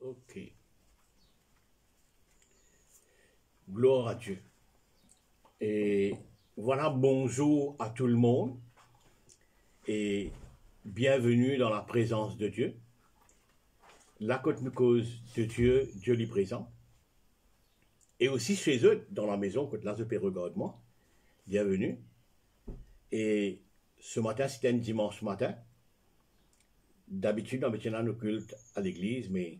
Ok. Gloire à Dieu. Et voilà, bonjour à tout le monde et bienvenue dans la présence de Dieu. La côte cause de Dieu, Dieu lui présent. Et aussi chez eux, dans la maison, côte là, regarde moi. Bienvenue. Et ce matin, c'était un dimanche matin. D'habitude, on mettait nos cultes à l'église, mais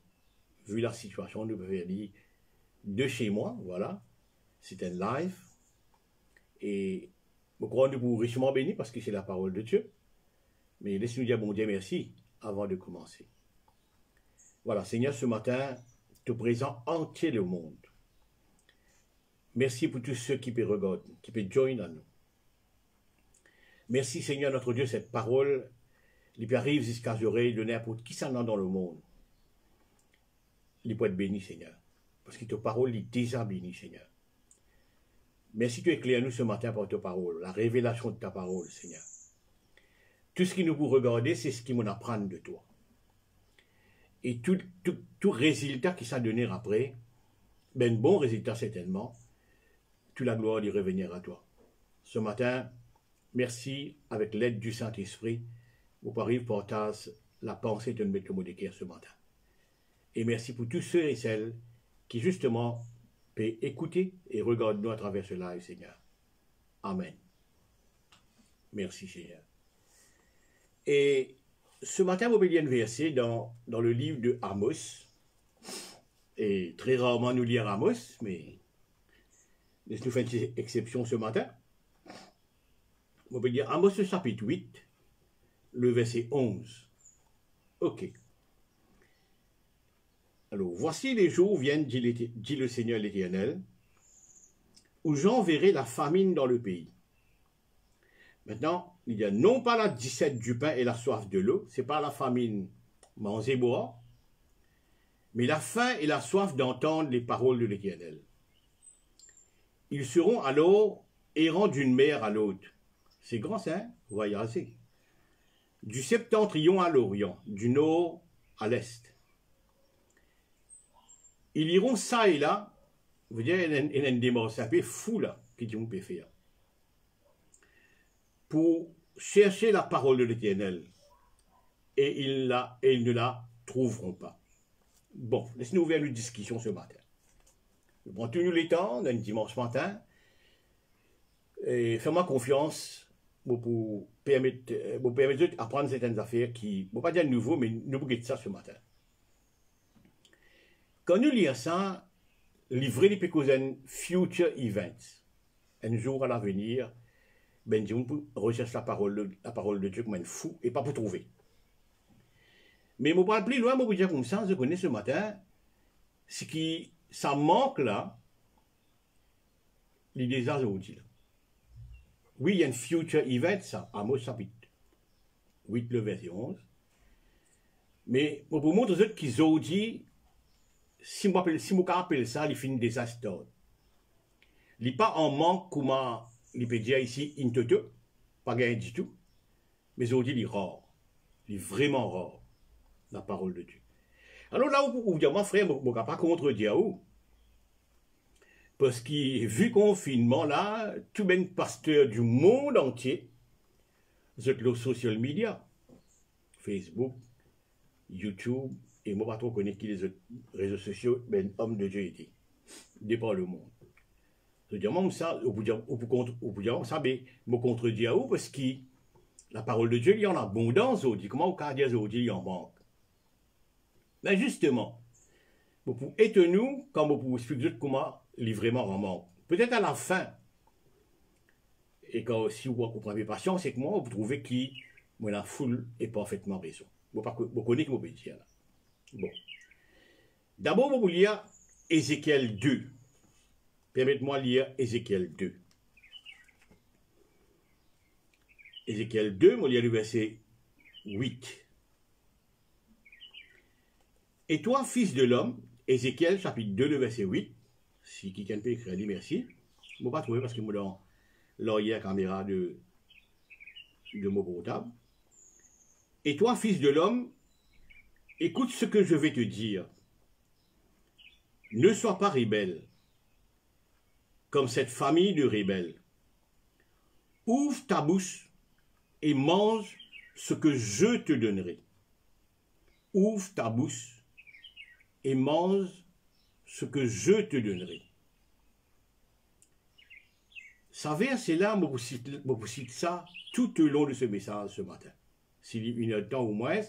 vu la situation, nous pouvons dire de chez moi, voilà. C'est un live. Et crois que vous richement béni parce que c'est la parole de Dieu. Mais laissez-nous dire bon Dieu merci avant de commencer. Voilà, Seigneur, ce matin, te présente entier le monde. Merci pour tous ceux qui peuvent regarder, qui peuvent joindre à nous. Merci Seigneur notre Dieu, cette parole, il arrive jusqu'à oreilles de n'importe qui s'en dans le monde. Il peut être béni Seigneur. Parce que ta parole est déjà Seigneur. Merci tu éclaires nous ce matin par ta parole, la révélation de ta parole Seigneur. Tout ce qui nous vous regarder, c'est ce qui nous apprend de toi. Et tout, résultat qui s'est donné après, ben bon résultat certainement, toute la gloire d'y revenir à toi. Ce matin, merci avec l'aide du Saint-Esprit, vous parlez partage la pensée de Maître Modécaire ce matin. Et merci pour tous ceux et celles qui justement peuvent écouter et regarder nous à travers ce live, Seigneur. Amen. Merci, Seigneur. Et ce matin, vous voyez un verset dans, dans le livre de Amos. Et très rarement nous lire Amos, mais laisse-nous faire une exception ce matin. On peut dire Amos chapitre 8, le verset 11. Ok. Alors, voici les jours viennent, dit, le Seigneur l'Éternel, où j'enverrai la famine dans le pays. Maintenant, il y a non pas la dissette du pain et la soif de l'eau, c'est pas la famine manger boire, mais la faim et la soif d'entendre les paroles de l'Éternel. Ils seront alors errants d'une mer à l'autre. C'est grand, ça, hein? Voyager. Du septentrion à l'orient, du nord à l'est. Ils iront ça et là, vous dire, il y a peu fou là, qui ont pu faire pour chercher la parole de l'Éternel. Et ils, ne la trouveront pas. Bon, laissez-nous ouvrir une discussion ce matin. Nous prenons tous les temps, un dimanche matin, et fais-moi confiance pour permettre, permettre d'apprendre certaines affaires qui, ne pas dire nouveau, mais nous pouvons ça ce matin. Quand nous lisons ça, livrer les future events, un jour à l'avenir, ben recherche la parole, la parole de Dieu comme un fou et pas pour trouver. Mais je parle plus loin, je vous dire comme ça, je connais ce matin, ce qui, ça manque là, les déserts aujourd'hui. Oui, il y a une future event, ça, à Amos chapitre 8, le verset 11. Mais pour vous montrer qu'ils ont dit, si je si appelle ça, il finit désastre. Il n'est pas en manque comment il peut dire ici intoto, pas gagné du tout, mais aujourd'hui il est rare, il est vraiment rare, la parole de Dieu. Alors là, où vous dire, mon frère, je ne pas contredire où? Parce que, vu confinement là, tout le pasteur du monde entier, vous êtes le social media, Facebook, YouTube, et moi, pas trop connaître qui les réseaux sociaux, ben, homme de Dieu était, dépend le monde. Je dis, moi, ça, au bout de ça, mais, me contredit à où, parce que la parole de Dieu, il y en a abondance, dit, comment au cas il y en manque? Mais justement, vous pouvez être nous, quand vous pouvez expliquer comment il en manque. Peut-être à la fin, et quand si vous comprenez patient, c'est que moi, vous trouvez moi, la foule est parfaitement raison. Vous, vous connaissez que vous pouvez dire là. Bon. D'abord, vous lire Ézéchiel 2. Permettez-moi de lire Ézéchiel 2. Ézéchiel 2, moi lire le verset 8. Et toi, fils de l'homme, Ézéchiel chapitre 2, le verset 8, si quelqu'un peut écrire, merci. Je ne pas trouver parce que moi dans l'oreille caméra de, de mon portable. Et toi, fils de l'homme, écoute ce que je vais te dire. ne sois pas rebelle, comme cette famille de rebelles. Ouvre ta bouche et mange ce que je te donnerai. Ouvre ta bouche et mange ce que je te donnerai. Ça c'est là, tout au long de ce message ce matin. S'il y a une temps ou moins,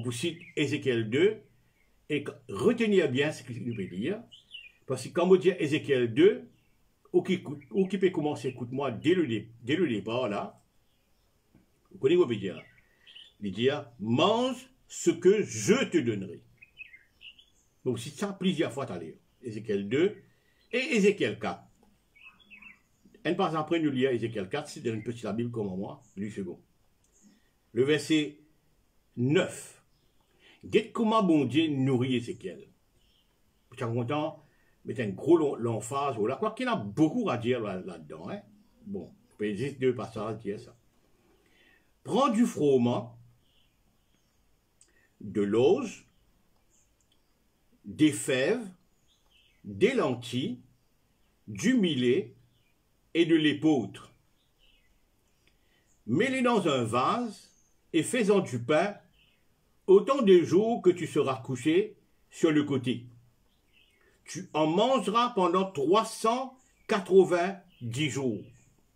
je vous cite Ézéchiel 2, et retenez bien ce qu'il nous veut dire, parce que quand vous dites Ézéchiel 2, ou qui, peut commencer, écoute-moi, dès le, départ, là, vous connaissez ce que dire? Il dit, mange ce que je te donnerai. Donc, c'est ça plusieurs fois à lire. Ézéchiel 2 et Ézéchiel 4. Un pas après, nous lisons Ézéchiel 4, c'est dans une petite Bible comme moi, lui second. Le verset 9. Dites comment bon Dieu nourrit Ézéchiel. Je suis content, mais un gros l'emphase, voilà. Quoi qu'il y a beaucoup à dire là-dedans, hein. Bon, il peut exister deux passages à dire ça. Prends du froment, de l'ose, des fèves, des lentilles, du millet et de l'épeautre. Mets-les dans un vase et fais-en du pain autant de jours que tu seras couché sur le côté. Tu en mangeras pendant 390 jours.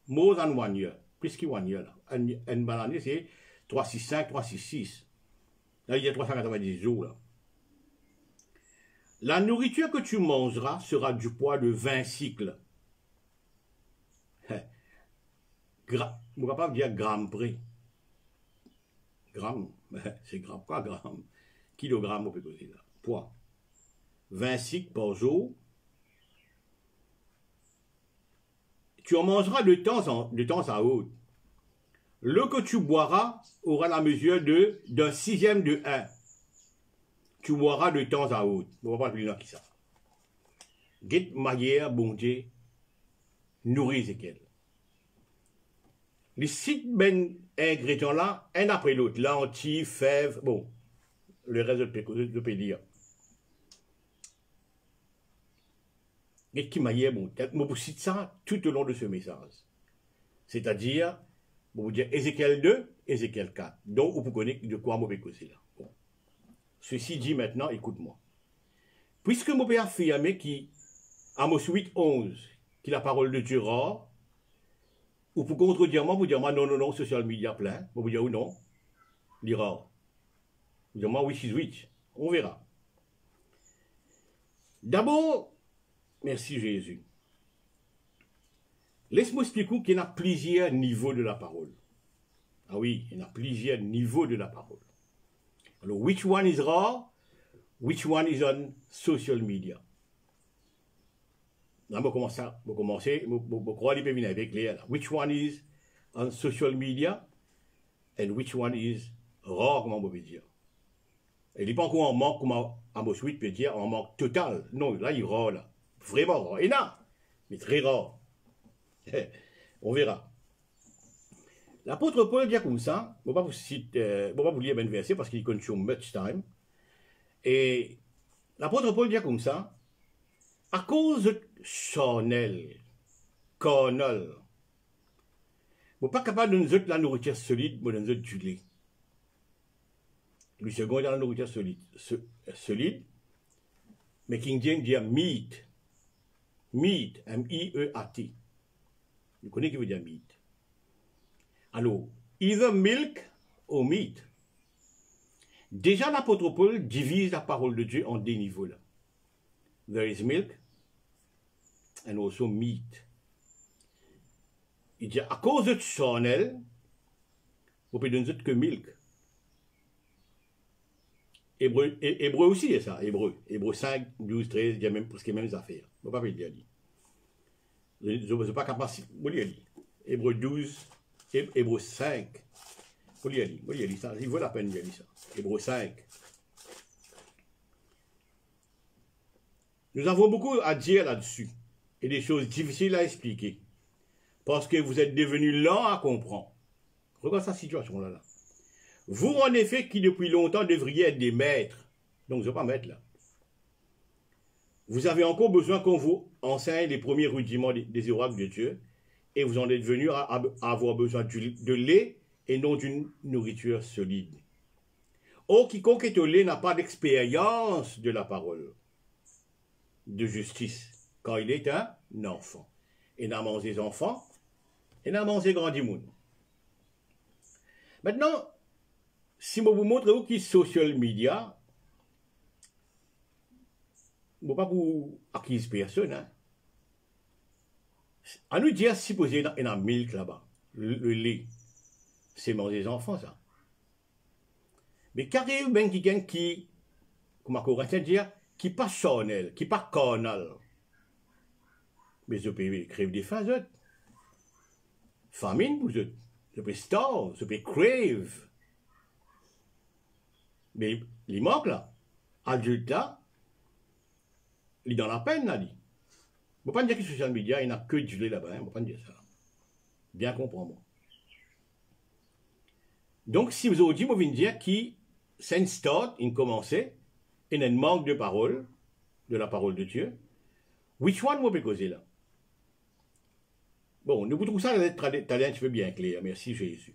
More than one year. Plus qu'un year. Une, une année, c'est 365, 366. Là, il y a 390 jours. Là. La nourriture que tu mangeras sera du poids de 20 cycles. Gra ne va pas dire gramme près. Gramme, c'est gramme, quoi gramme Kilogramme, on peut dire là. Poids. 20 cycles par jour. Tu en mangeras de temps, en, temps à autre. L'eau que tu boiras aura la mesure de d'un sixième de 1 tu boiras de temps à autre. On va pas plus loin que ça. Get manière, bon Dieu, nourrit Ézéchiel. Les six ben ingrédients-là, un après l'autre, lentilles, fèves, bon, le reste de peux dire. Get qui manière, bon, je vous cite ça tout au long de ce message. C'est-à-dire, vous dire Ézéchiel 2, Ézéchiel 4. Donc, vous connaissez de quoi je vais causer là. Ceci dit maintenant, écoute-moi. Puisque mon père affirmé qui, Amos 8, 11, qui la parole de Dieu rare, ou pour contredire moi, vous dire moi non, non, non, social media plein, vous dire ou non, rare. Vous dire moi oui, c'est oui, on verra. D'abord, merci Jésus. Laisse-moi expliquer qu'il y a plusieurs niveaux de la parole. Ah oui, il y a plusieurs niveaux de la parole. Alors, which one is raw? Which one is on social media? Là, je commence, je commence, crois que je avec clair. Which one is on social media? And which one is raw, comment on peut dire? Il n'est pas encore en manque, comme Amos 8 peut dire, en manque total. Non, là, il est raw, là. Vraiment raw. Et là, mais très raw. on verra. L'apôtre Paul dit comme ça, je ne vais pas vous citer, euh, lire un verset parce qu'il consomme much time. Et l'apôtre Paul dit comme ça, à cause de charnel, cornel, vous pas capable de nous donner la nourriture solide, mais de nous donner du lait. Le second, a la nourriture solide, solide, mais James dit meat. Meat, M-I-E-A-T. Vous connaissez qui veut dire meat. Alors, either milk or meat. Déjà, l'apôtre Paul divise la parole de Dieu en deux niveaux. Là. There is milk and also meat. Il dit, à cause de charnel, vous pouvez donner que milk. Hébreu, hébreu aussi, c'est ça, hébreu. Hébreu 5, 12, 13, il y a même presque les mêmes affaires. Je ne pas dire. Je ne suis pas capable de dire. Hébreu 12, Hébreu 5. Faut lire, lire ça. Il vaut la peine de lire ça. Hébreu 5. Nous avons beaucoup à dire là-dessus et des choses difficiles à expliquer parce que vous êtes devenus lents à comprendre. Regarde sa situation là. là. Vous, en effet, qui depuis longtemps devriez être des maîtres, donc je ne vais pas mettre là. vous avez encore besoin qu'on vous enseigne les premiers rudiments des, oracles de Dieu, et vous en êtes venu à, avoir besoin de lait et non d'une nourriture solide. Or, quiconque est au lait n'a pas d'expérience de la parole de justice, quand il est un enfant. Et n'a mangé enfants, et n'a mangé grand monde. Maintenant, si je vous montre où qui social media, je pas vous acquise personne. Hein. À nous dire, si vous avez un milk là-bas, le, lait, c'est manger des enfants, ça. Mais carré ben quelqu'un qui, comment on va dire, qui pas charnel, qui pas carnal. Mais je peux écrire des phases. Famine, vous êtes. Je peux starve, je peux crave. Mais il manque là. Adulte il est dans la peine là. Je ne pas dire que social media, il n'y a que du lait là-bas. Je ne pas dire ça. Bien comprendre. Donc, si vous avez dit, vous venez dire qui, c'est une start, une commencée, et un manque de parole, de la parole de Dieu, which one pouvez causer là? Bon, nous trouvons ça un petit peu bien clair. Merci Jésus.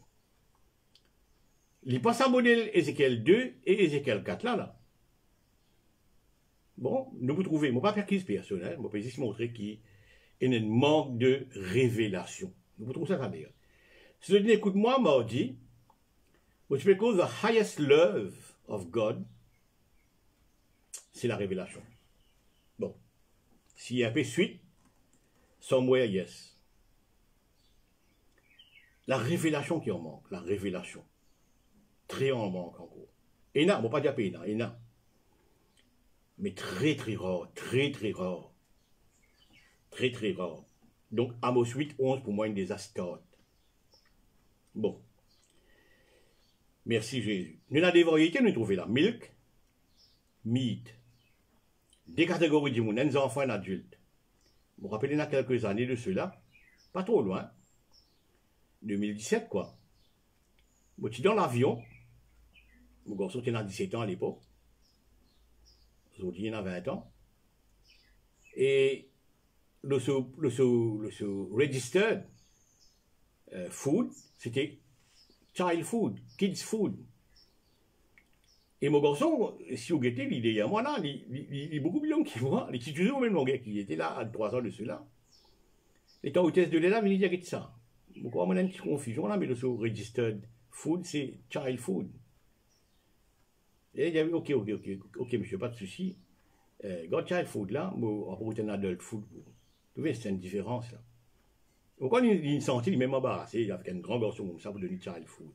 Il passe à modèle Ézéchiel 2 et Ézéchiel 4 là, là. Bon, nous vous trouvez, je ne pas faire qui je vais juste montrer qu'il y a un manque de révélation. Nous vous trouvons ça d'ailleurs. Si vous dites, écoute-moi, mardi, which because the highest love of God, c'est la révélation. Bon. S'il y a un peu suite, somewhere yes. La révélation qui en manque, la révélation. Très en manque encore. Ena, bon pas dire Ena, Ena. Mais très très rare, très très rare. Très très rare. Donc Amos 8, 11 pour moi une des astotes. Bon. Merci Jésus. Nous avons des variétés, nous trouvons là. Milk, meat. Des catégories de monde, des enfants et adultes. Vous vous rappelez, il y a quelques années de cela, pas trop loin, 2017 quoi. Je suis dans l'avion, mon garçon était à 17 ans à l'époque, aujourd'hui il a 20 ans, et le, le, le, registered euh, food, c'était child food, kids food. Et mon garçon, si vous guettez, il est à moi là, il, est beaucoup plus long que moi, il est toujours au même longueur qu'il était là, à 3 ans de cela. Et tant hôtesse de là, il dit ça. Pourquoi on a une petite confusion là, mais le registered food, c'est child food. Et il dit, ok, ok, ok, ok, monsieur, pas de souci. Euh, child food là, on peut un adult food. Vous voyez, c'est une différence là. Pourquoi il, il sentit, il est même embarrassé, avec un grand garçon comme ça pour donner child food.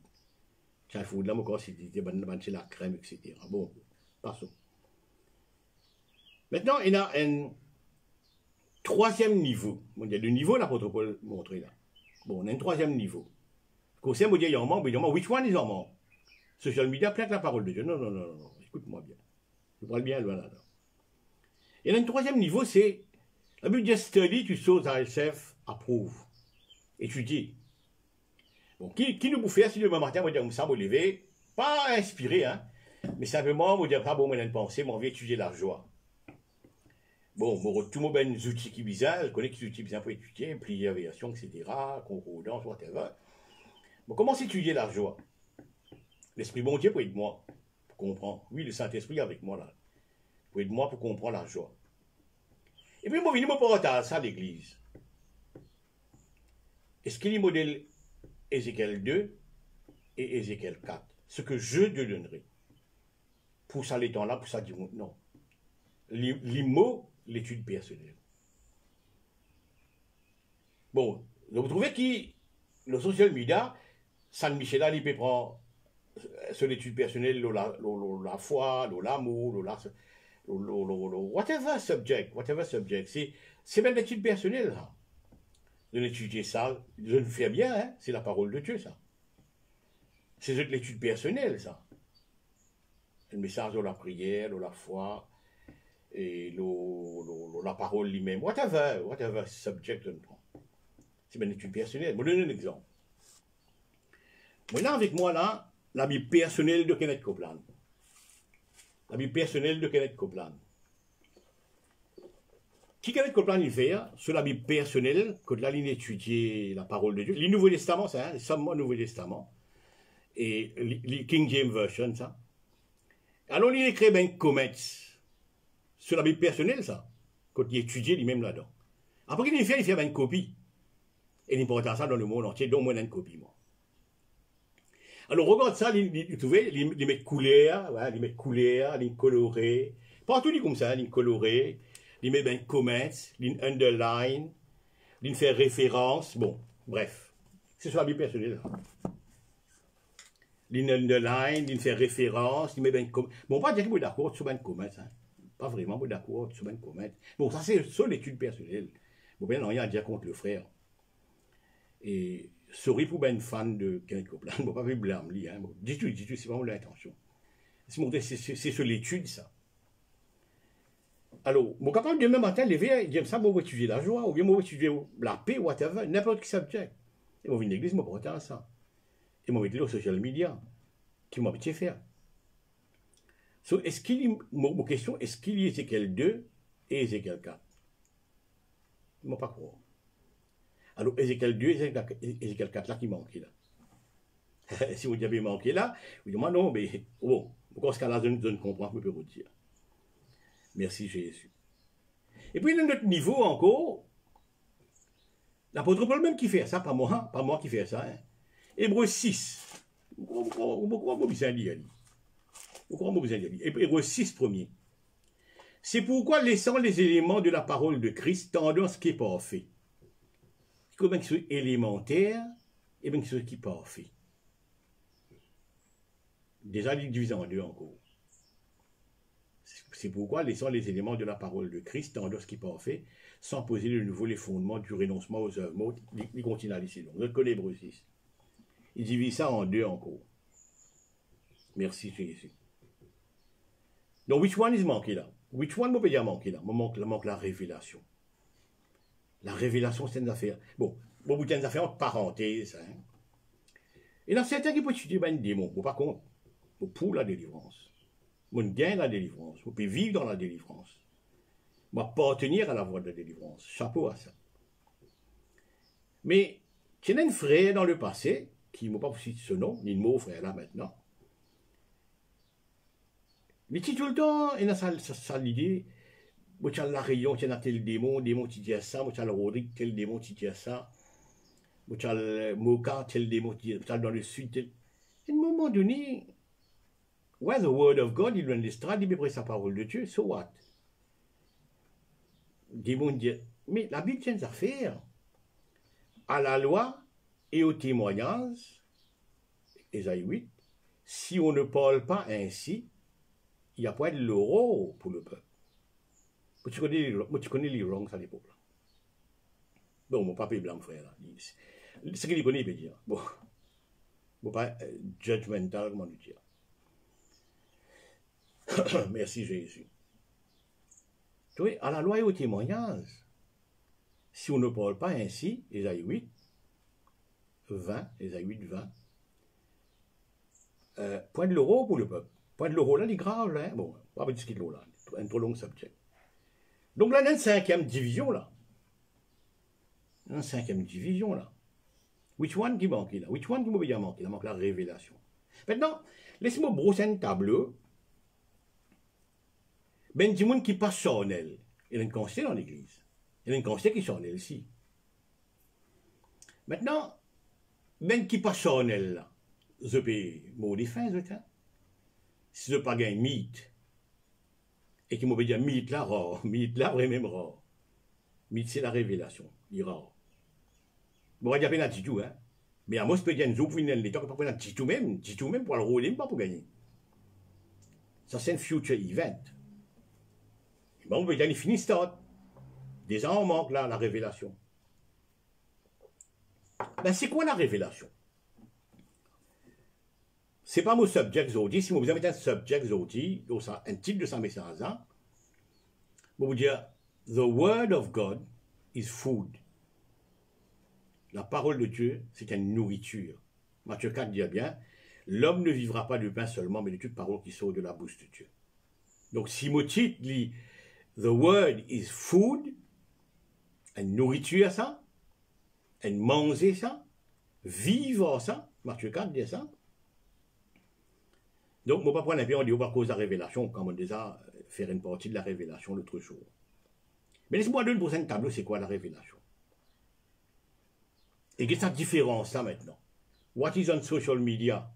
Child food là, encore, c'était la crème, etc. Bon, passons. Maintenant, il y a un troisième niveau. Il y a deux niveaux, l'apôtre Paul montré là. Bon, on a un troisième niveau. Me dit, il y a un membre, il dit, which one is un membre? Social media plaque la parole de Dieu. Non, non, non, non, écoute-moi bien. Je parle bien loin là. là. Et un troisième niveau, c'est, la Bible dit, study to show thyself approve. Étudier. Bon, qui, qui nous bouffe si le matin, dire, ça, me lever, pas inspiré, hein, mais simplement, on dire, pas bon, on a une pensée, on va étudier la joie. Bon, tout le monde a des outils qui bizarres, je connais des outils bizarres pour étudier, plier variation, etc., concordance, whatever. Bon, comment s'étudier la joie? L'Esprit bon Dieu pour aider moi, pour comprendre. Oui, le Saint-Esprit avec moi là, pour aider moi pour comprendre la joie. Et puis, moi, je me ça à l'église. Est-ce qu'il y a modèle Ézéchiel 2 et Ézéchiel 4 Ce que je te donnerai. Pour ça, les temps-là, pour ça, dire non. Les mots l'étude personnelle. Bon, vous trouvez que le social media, San Michel, il peut prendre sur l'étude personnelle, la, la, foi, l'amour, whatever subject, whatever subject. C'est même l'étude personnelle. Hein. De l'étudier ça, je le fais bien, hein. c'est la parole de Dieu, ça. C'est l'étude personnelle, ça. Le message de la prière, de la foi, et la parole lui-même, whatever, whatever subject on prend. C'est une étude personnelle. Je vais donner un exemple. Maintenant, avec moi, là, la vie personnelle de Kenneth Copeland. La vie personnelle de Kenneth Copeland. Qui plan de faire, sur la Bible personnelle, quand la ligne étudier la parole de Dieu, le Nouveau Testament, ça, hein, le Nouveau Testament, et le King James Version, ça. Alors, il écrit ben comments sur la Bible personnelle, ça, quand il étudie lui-même là-dedans. Après qu'il fait, il fait une copie. Et il ça dans le monde entier, dont moi, une copie, moi. Alors, regarde ça, vous trouvez, les mettre couleur, voilà, les mettre couleur, les colorer. Partout, il comme ça, les colorer. Les mettre ben comments, les underline, les faire référence. Bon, bref. C'est sur la Bible personnelle. Les underline, les faire référence, mettre ben comments. Bon, pas dire que vous d'accord sur ben comments, hein. Pas vraiment d'accord sur ben comments. Bon, ça, c'est sur l'étude personnelle. Bon, bien, non, y à dire contre le frère. Et sorry pour ben fan de Kenneth Copeland, ne pas blâme lui, hein. dis tout, dis tout, c'est vraiment l'intention. C'est sur l'étude, ça. Alors, mon capable demain matin, lever, dire ça, moi, étudier la joie, ou bien moi, étudier la paix, whatever, n'importe qui subject. Et moi, venir à l'église, moi, porter à ça. Et moi, mettre aux social media, qui m'a habitué faire. So, est-ce qu'il y, mon question, est-ce qu'il y a Ézéchiel 2 et Ézéchiel 4? Je ne pas croire. Alors, Ézéchiel 2, Ézéchiel 4, là, qui manque là. si vous avez manqué là, vous dites, non, mais bon, pourquoi ce cas-là, je ne comprends pas, je peux vous dire. Merci Jésus. Et puis, dans notre niveau encore, l'apôtre Paul même qui fait ça, pas moi, pas moi qui fait ça. Hein. Hébreu 6. Pourquoi vous besoin lire Pourquoi vous besoin lire Hébreu 6 premier. C'est pourquoi, laissant les éléments de la parole de Christ, tendance qui est parfait comme un soit élémentaire et bien ce qui est parfait. Déjà, il divise en deux encore. C'est pourquoi, laissant les éléments de la parole de Christ dans ce qui parfait, sans poser de nouveau les fondements du renoncement aux œuvres mortes, il continue à laisser. Donc, notre collègue 6. Il divise ça en deux encore. Merci Jésus. Donc, which one is manqué là? Which one peut dire manqué là? manque, manque la révélation. La révélation, c'est une affaire. Bon, bon, vous une affaire entre parenthèses. Hein. Et dans certains qui peuvent étudier ben, démon, bon, par contre, pour la délivrance. Vous gagne la délivrance. Vous pouvez vivre dans la délivrance. Vous appartenir à la voie de la délivrance. Chapeau à ça. Mais, il y a un frère dans le passé, qui m'a pas cité ce nom, ni le mot frère là maintenant. Mais qui tout le temps, il a ça l'idée, moi, as la rayon, as tel démon, démon qui dit ça, moi, as le tel démon qui dit ça, moi, as le Moka, tel démon qui dit ça, dans le sud, tel. Un moment donné, where the word of God, il donne l'estrade, il met sa parole de Dieu, so what? Dit, mais la Bible tient des affaires. À la loi et au témoignage, Esaïe 8, si on ne parle pas ainsi, il n'y a pas de l'euro pour le peuple. Moi, tu connais, moi, tu connais les wrongs à l'époque. Bon, mon papa est blanc, frère. Ce qu'il connaît, il peut dire. Bon. Bon, pas judgmental, comment dire. Merci Jésus. Tu vois, à la loi et au témoignage, si on ne parle pas ainsi, Ésaïe 8, 20, Ésaïe 8, 20, euh, point de l'euro pour le peuple. Point de l'euro, là, il est grave, là. Hein? Bon, pas de ce qu'il là. Un trop long subject. Donc là, dans une cinquième division, là. Une cinquième division, là. Which one qui manque là? Which one qui m'a manqué? Il manque la révélation. Maintenant, laisse-moi brosser un tableau. Ben, du monde qui passe charnel. Il y a un conseil dans l'église. Il y a un conseil qui est charnel ici. Maintenant, ben qui passe charnel là. Je peux mourir fin, je tiens. Si je pas gagner mythe, et qui m'ont dit, mythe là, rare, mythe là, vraiment rare. Mythe, c'est la révélation, il rare. Bon, il y a pas de tout, hein. Mais à vous pour du tout même, tout même pour le rouler, pas gagner. Ça, c'est un future event. Bon, on peut dire, il finit. Déjà, on manque là, la révélation. Ben, c'est quoi la révélation? c'est pas mon subject aujourd'hui. Si vous avez un subject aujourd'hui, un titre de sa message, hein, vous dire, the word of God is food. La parole de Dieu, c'est une nourriture. Matthieu 4 dit bien, l'homme ne vivra pas de pain seulement, mais de toute parole qui sort de la bouche de Dieu. Donc, si mon titre dit, the word is food, une nourriture ça, une manger ça, vivre ça, Matthieu 4 dit ça. Donc, pas prendre un peu, on dit, va cause de la révélation, comme on déjà faire une partie de la révélation l'autre jour. Mais laisse-moi donner pour un tableau, c'est quoi la révélation? Et qu'est-ce que différence là maintenant? What is on social media?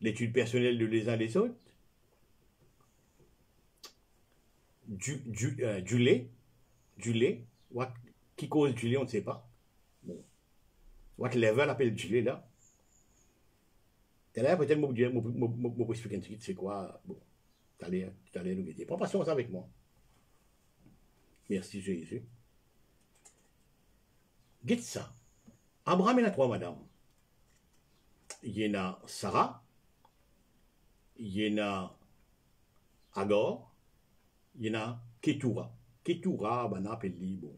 L'étude personnelle de les uns des autres? Du, du, euh, du lait Du lait What, Qui cause du lait, on ne sait pas. Bon. What level appelle du lait là? Et là, peut-être, je vais expliquer un petit c'est quoi? Bon, tu allais nous guider. Prends patience avec moi. Merci Jésus. Guide ça. Abraham et a trois madames. Il y en a Sarah, il y en a Agor, il y en a Ketura. Ketura, ben, appelle bon,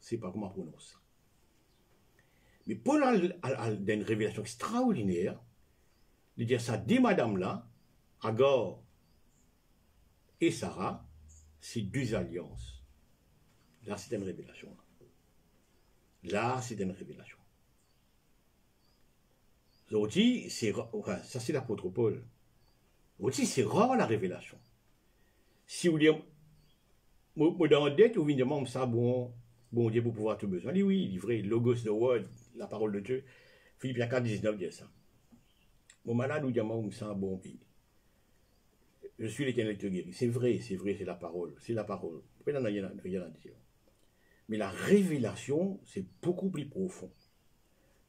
c'est pas comment on prononce ça. Mais Paul a, une révélation extraordinaire, de dire ça, des madames là, Agor et Sarah, c'est deux alliances. Là, c'est une révélation. Là, c'est une révélation. Aujourd'hui, c'est ça c'est l'apôtre Paul. Aujourd'hui, c'est rare la révélation. Si vous dites, moi dans dette, vous venez ça, bon, bon Dieu pour pouvoir tout besoin. Il dit oui, vrai, logos the word, la parole de Dieu. Philippe 4, 19 dit ça. Mon malade, vous dites, ça, bon, je suis l'éternel qui guérit. C'est vrai, c'est vrai, c'est la parole, c'est la parole. Rien à dire. Mais la révélation, c'est beaucoup plus profond.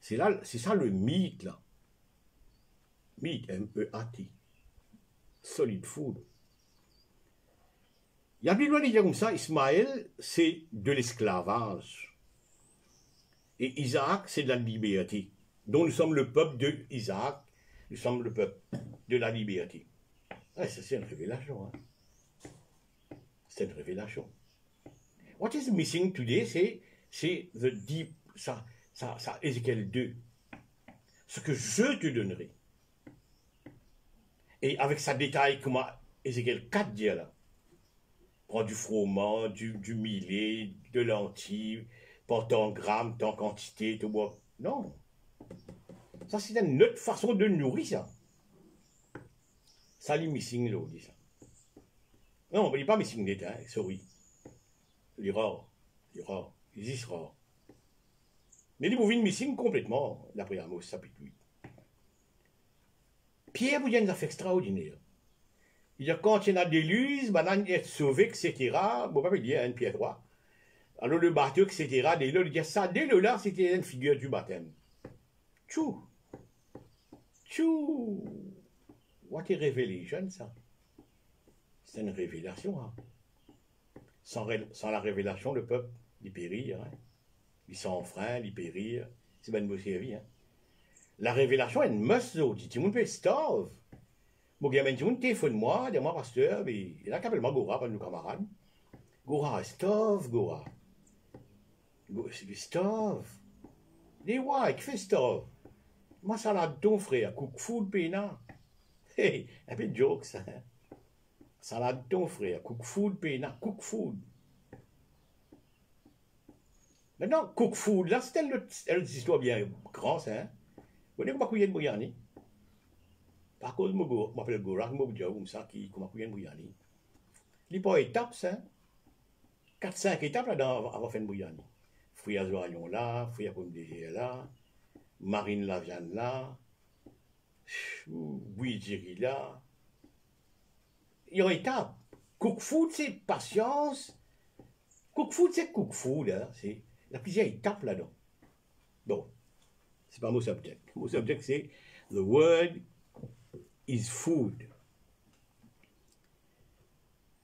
C'est là, c'est ça le mythe, là. Mythe, M-E-A-T. Solid food. Il y a loin de dire comme ça, Ismaël, c'est de l'esclavage. Et Isaac, c'est de la liberté. Donc nous sommes le peuple de Isaac, nous sommes le peuple de la liberté. Ah, ça c'est une révélation. Hein. C'est une révélation. What is missing today, c'est, the deep, ça, ça, ça, Ézéchiel 2. Ce que je te donnerai. Et avec sa détail, comment Ézéchiel 4 dit là. Prends du froment, du, millet, de lentilles, pas tant grammes, tant quantité, tout bois. Non. Ça, c'est une autre façon de nourrir ça. Ça, les missing, là, dit ça. Non, on ne dit pas missing détail, sorry les rares, les rares, ils existent rares. Mais les bovines missing complètement, d'après Amos chapitre 8. Pierre vous dit une affaire extraordinaire. Il dit quand il y a des luses, maintenant il est sauvé, etc. Bon, pas dire, un Pierre 3. Alors le bateau, etc. Dès là, il dit ça, dès là, c'était une figure du baptême. Tchou! Tchou! What a révélation, ça? C'est une révélation, hein? Sans, la révélation, le peuple, il périt. Hein. Ils sont frein, ils périr. C'est beau servir. Hein. La révélation, elle must dit, tout le monde starve. Bon, gamin, monde téléphone moi, dis moi, pasteur, mais il a qu'appelle moi Gora, pas nos camarades. Gora, stove, Gora. Stove. Dis, ouais, qui fait stove? Moi, ça l'a frère, cook food, pena. Hey, un peu de joke, ça. Salade ton frère, cook food, pena, cook food. Maintenant, cook food, là, c'est une, histoire bien grande, ça. Hein? Vous voyez comment il y a bouillanie Par cause, je m'appelle Gorak, je m'appelle comme ça, qui comment une bouillanie. Il pas d'étapes, ça. 4-5 étapes là-dedans avant faire bouillanie. Fruits à oignons là, fruits à pommes de là, marine la viande là, bouillie là, il y a une étape. Cook food, c'est patience. Cook food, c'est cook food. Hein. C'est, il y a plusieurs étapes là-dedans. Bon, c'est pas mon subject. Mon subject, c'est The word is food.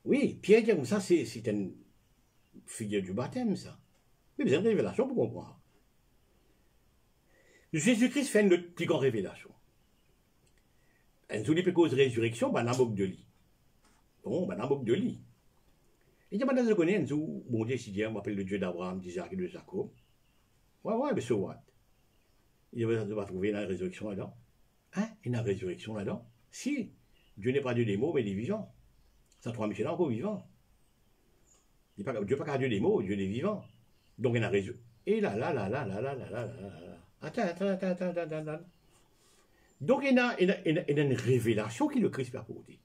Oui, Pierre dit comme ça, c'est, une figure du baptême, ça. Mais vous avez une révélation pour comprendre. Jésus-Christ fait une plus grande révélation. Une cause de résurrection, ben, la de lit. Bon, ben, dans de lit. Et je me connais, nous, bon Dieu, si Dieu m'appelle le Dieu d'Abraham, d'Isaac et de Jacob. Ouais, ouais, mais so what? Il va trouver la résurrection là-dedans. Hein? Il y a une résurrection là-dedans? Si. Dieu n'est pas Dieu des mots, mais des vivants. Ça trois Michel encore vivant. Dieu n'est pas Dieu des mots, Dieu des vivants. Donc, il a résolu. Et là, là, là, là, là, là, là, là, là, là. Attends, attends, attends, attends, attends, attends. Donc, il y a, il y a, il y a une révélation qui le Christ a apporté.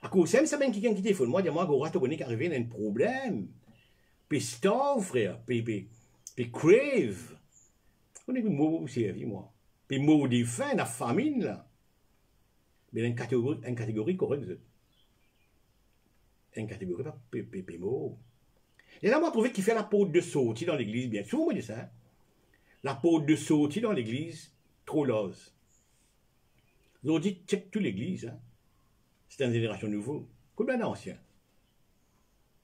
À cause de ça, même quelqu'un qui téléphone, moi, dit, moi, Gora, tu connais qu'arrivé, il y a un problème. Puis, stove, frère. Puis, puis, puis, crave. Connaissez le mot, c'est moi. Puis, mot de faim, la famine, là. Mais une catégorie, une catégorie correcte. Une catégorie, pas pépé mot. Et là, moi, je trouvais qu'il fait la peau de sortie dans l'église, bien sûr, moi, dis ça. La peau de sortie dans l'église, trop l'ose. Ils ont dit, check toute l'église, hein. C'est une génération nouveau. Comme un ancien.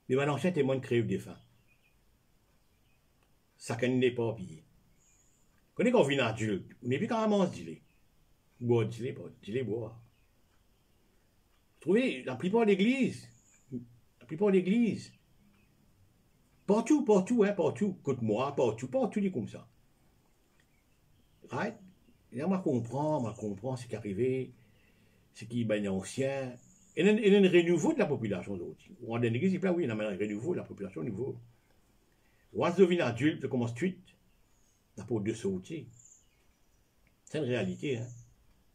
Mais un ancien témoin de crève des fins. Ça n'est pas payé. Quand on vient adulte, on n'est plus carrément se dire. Boire, dire, pas, dire, boire. Trouvez, la plupart de l'église, la plupart de l'église, partout, partout, hein, partout, écoute-moi, partout, partout, dit comme ça. Right? Et là, moi, comprends, moi, comprends ce qui est arrivé, ce qui est bien ancien. Il y a un renouveau de la population aujourd'hui. On a une église, il oui, il y a un renouveau de la population nouveau. Once devient adulte, tu commences tout la peau de sortir. C'est une réalité, hein.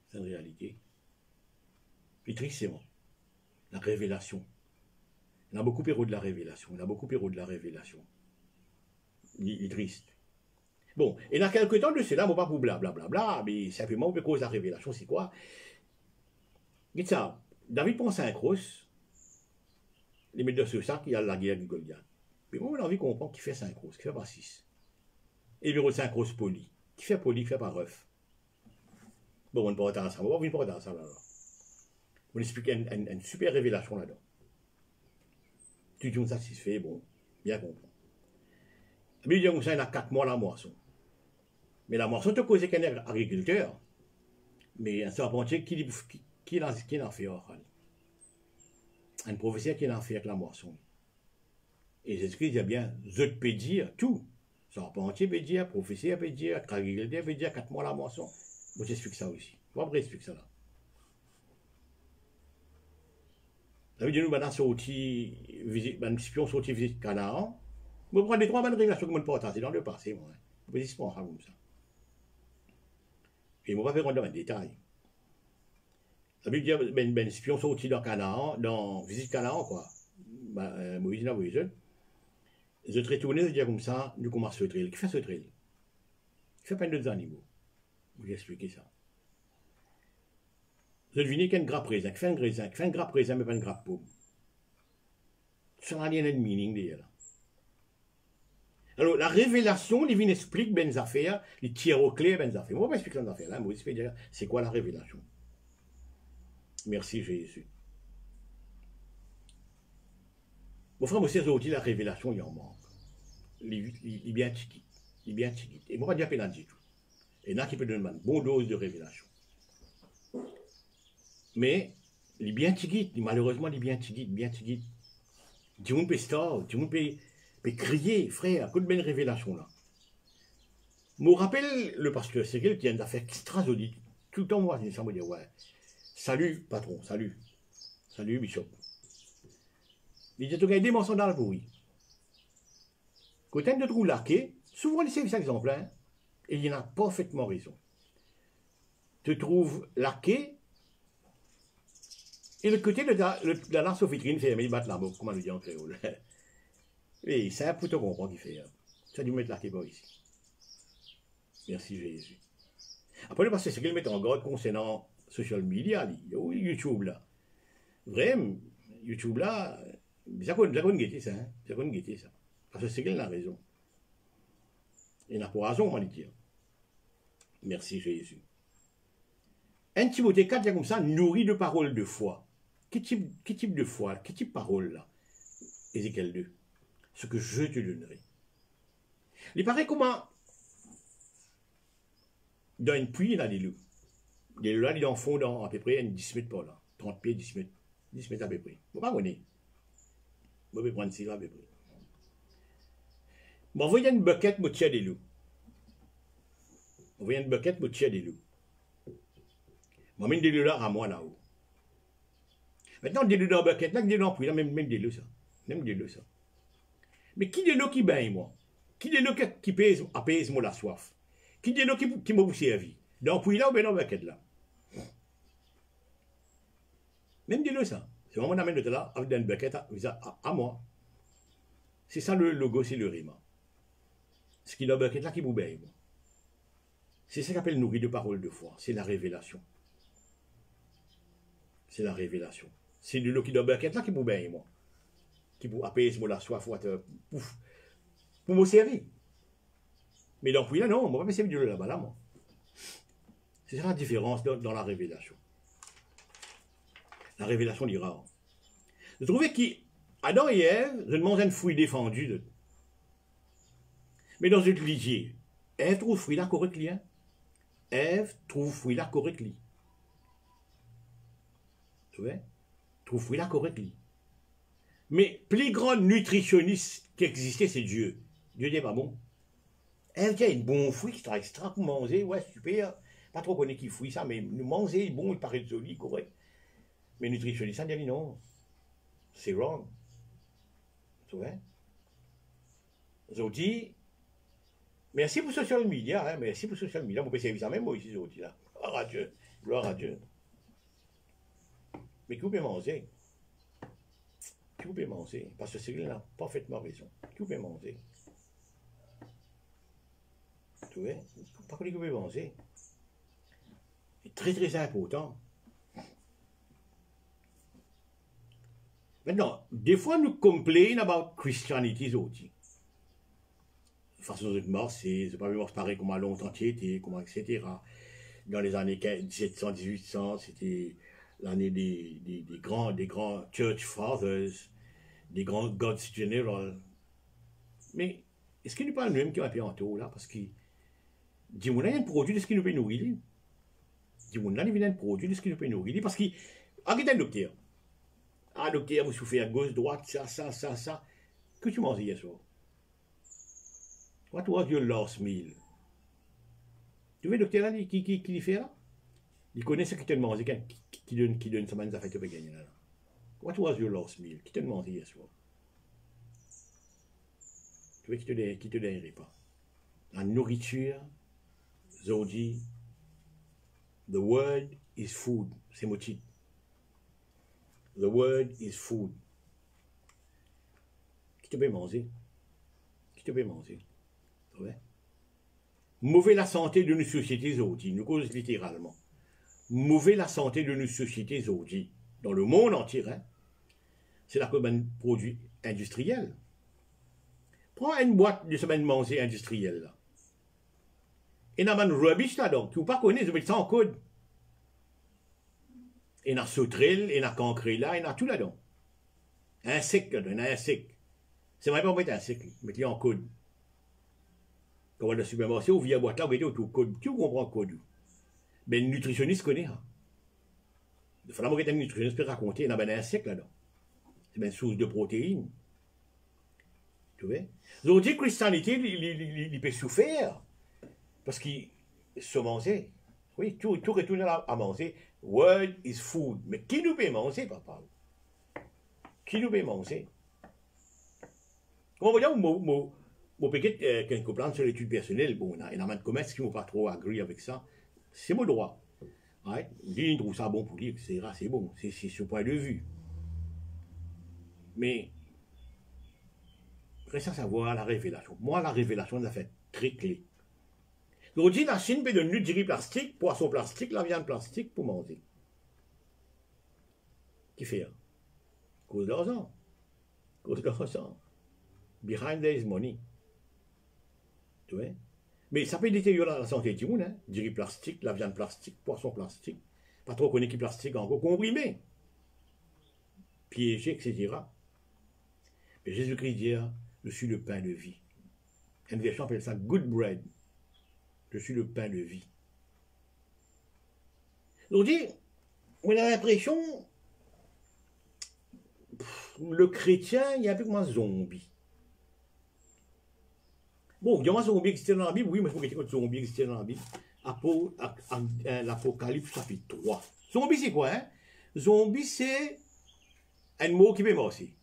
C'est une réalité. Puis tristement, la révélation. Il y a beaucoup héros de la révélation. Il y a beaucoup héros de la révélation. Il triste. Bon, et dans quelques temps de cela, on pas pour blablabla, bla, bla, mais simplement de la révélation, c'est quoi? Dites ça, David prend un cross, les mettent sur ça, qui a la guerre du Goliath. Mais moi, j'ai envie qu'on comprenne qui fait 5 cross, qui fait pas 6. Et le 5 cross poli. Qui fait poli, qui fait pas ref? Bon, on ne peut pas ça, on va pas dans ça là. On explique une, super révélation là-dedans. Tu es satisfait, bon, bien comprendre. Mais il y a 4 mois la moisson. Mais la moisson te cause qu'un agriculteur. Mais un serpentier qui, qui, qui, qui en fait Un professeur qui en fait avec la moisson. Et Jésus-Christ dit bien, je peux dire tout. Serpentier peut dire, professeur peut dire, agriculteur peut dire, quatre mois la moisson. Moi, j'explique ça aussi. Moi, je explique ça là. Dire, nous, maintenant, sorti, visite, ben, espion sorti visite Canaan. Je prends des trois bonnes révélations que je porte dans le passé, moi. Je ne pas comme ça. Et je ne vais rentrer dans les détails. Veut dire, ben, ben, espion sorti dans Canaan, dans visite Canaan, quoi. Ben, euh, Moïse n'a Moïse. Je te retourne, je dis comme ça, nous commençons ce trail. Qui fait ce trail? Qui fait plein d'autres animaux? Je vais expliquer ça. A une grappe raisin, qui fait un grappe raisin, mais pas une grappe. Ça n'a rien de meaning derrière. Alors, la révélation, les explique ben affaires, les tire au clé ben affaires. Moi, je expliquer les affaires. Là, moi, je dire, c'est quoi la révélation? Merci Jésus. Mon frère, monsieur, aujourd'hui, la révélation, il en manque. Il est bien tiki. Il est bien tiki. Et moi, je pas du tout. Et il a qui peut donner une bonne dose de révélation. Mais, il est bien tiki. Malheureusement, il est bien tiki. Bien tiki. Tu peut star, tu crier, frère, coup de belle révélation là. Je me rappelle le pasteur c'est qui a une affaire. Tout le temps, moi, il me dit, ouais, salut, patron, salut. Salut, bishop. Il dit, tu as des mensonges dans le bruit. Quand tu de trou laqué, souvent, c'est cet exemple, hein, et il en a parfaitement raison. Tu trouves laqué, et le côté de la, la lance aux vitrines, c'est il bat la mot, comment le dire en créole. Et c'est un plutôt comprendre qu'il fait. Hein. Ça dû mettre ici. Merci Jésus. Après, parce que c'est qu'il met en garde concernant social media, YouTube là. Vraiment, YouTube là, ça connaît guetter ça, hein. ça ça. Parce que c'est qu'il a raison. Il n'a pas raison, on va le dire. Merci Jésus. Un Timothée 4, comme ça, nourri de paroles de foi. Quel type, de foi, quel type de parole là Ézéchiel 2. Ce que je te donnerai? Il paraît comment Dans une puits, a des loups. Les loups là, ils en font dans à peu près 10 mètres par là. 30 pieds, 10 mètres. 10 mètres à peu près. Vous ne pas je vais prendre ça à peu près. Bon, voyez une bucket, moi, des loups. Vous voyez une bucket, moi, des loups. Je mets des loups là à moi là-haut. Maintenant, loups dans bucket, en puits, là, même, même loups, ça. Même loups, ça. Mais qui est là qui baigne, moi? Qui est là qui pèse, apaise moi la soif? Qui est là qui, qui m'a servi Dans là ou bien dans le là? Même dis-le ça. C'est vraiment amène de là avec une bucket à, à, moi. C'est ça le logo, c'est le rima. Ce qui est dans le bucket là qui vous baigne, moi. C'est ce qu'on appelle nourri de parole de foi. C'est la révélation. C'est la révélation. C'est le qui dans le bucket là qui vous baigne, moi qui pour apaiser la soif, pour, pour me servir. Mais donc, oui, là, non, on ne va pas servir de là-bas, là, moi. C'est ça la différence dans, la révélation. La révélation dira. Je trouvais qu'Adam et Ève, je demande un fruit défendu. Mais dans une lisier, Ève trouve fruit là. Hein? Ève trouve fruit là correctement. Tu vois? Trouve fruit là correctement. Mais plus grand nutritionniste qui existait, c'est Dieu. Dieu n'est pas bon. Elle a une bonne fruit extra, extra pour manger, ouais, super. Pas trop connaître qui fouille ça, mais manger, bon, il paraît joli, correct. Mais nutritionniste, ça dit non. C'est wrong. Tu vois? Merci pour social media, hein, merci pour social media. Vous pouvez servir ça même, moi, ici, dis là. Gloire à Dieu. Gloire à Dieu. Mais pouvez manger? Pouvez manger Parce que Cyril a parfaitement raison. Pouvez manger Tu vois? Que vous pouvez manger. C'est très très important. Maintenant, des fois nous complainons about Christianity aussi. De façon de mort, c'est pas vraiment pareil comment longtemps était, comment etc. Dans les années 1700, 1800, c'était l'année des, grands, des grands church fathers, des grands gods general. Mais est-ce qu'il n'est pas nous-mêmes qui va en tout là? Parce que dis-moi, il y a un produit de ce qui nous peut nourrir. Dis-moi, il y a un produit de ce qui nous peut nourrir. Parce que, regardez un docteur. Ah, docteur, vous souffrez à gauche, droite, ça, ça, ça, ça. Que tu manges hier soir? What was your last meal? Tu vois, docteur, là, qui, qui, qui, fait Il connaît ce que tu as mangé, qui, qui, donne, qui donne ça, ça fait, peux gagner là. What was your last meal? Qui demandé hier soir? Tu vois qui te, qui te donnerait pas? La nourriture, Zodi, the word is food. C'est mon titre. The word is food. Qui te peut manger? Qui te peut manger? Tu vois? Mauvais la santé de nos sociétés Zodi, nous cause littéralement. Mauvais la santé de nos sociétés Zodi, dans le monde entier, hein? c'est la commune produit industriel. Prends une boîte de semaine manger industrielle là. Et n'a pas rubbish là donc, tu ne pas connaître, vous mettez ça en code. Et n'a sauterelle, et n'a cancré là, et n'a tout là-dedans. Insecte là-dedans, un insecte. C'est vrai pas mettre insecte, mettez en code. Quand on va dans le supermarché, on vient boîte là, on met tout code. Tu comprends code. Mais le nutritionniste connaît. Hein. Il faut que un nutritionniste peut raconter, il y a un insecte là-dedans c'est une source de protéines. Tu vois? Ils dit Christianité, il, peut souffrir parce qu'il se mangeait. Oui, tout, retourne à, manger. Word is food. Mais qui nous peut manger, papa? Qui nous peut manger? Comment dire, mon, mon, mon petit, euh, quelques plans sur l'étude personnelle, bon, il y a un commerce qui ne pas trop agree avec ça. C'est mon droit. Ouais, il trouve ça bon pour dire que c'est bon. C'est ce point de vue. Mais, reste à savoir la révélation. Moi, la révélation, elle a fait très clé. Aujourd'hui, la Chine peut donner du riz plastique, poisson plastique, la viande plastique pour manger. Qui fait Cause d'argent. Cause d'argent. Behind there is money. Tu vois? Mais ça peut détériorer la santé du monde, hein. Du riz plastique, la viande plastique, poisson plastique. Pas trop connaître qui plastique encore comprimé. Piégé, etc. Jésus-Christ dit, je suis le pain de vie. Une version appelle ça good bread. Je suis le pain de vie. Donc dit, on a l'impression, le chrétien, il est un peu comme un zombie. Bon, il y a un zombie existait dans la Bible, oui, mais il faut que tu zombie existait dans la Bible. L'Apocalypse chapitre 3. Zombie, c'est quoi, hein? Zombie, c'est un mot qui m'est aussi.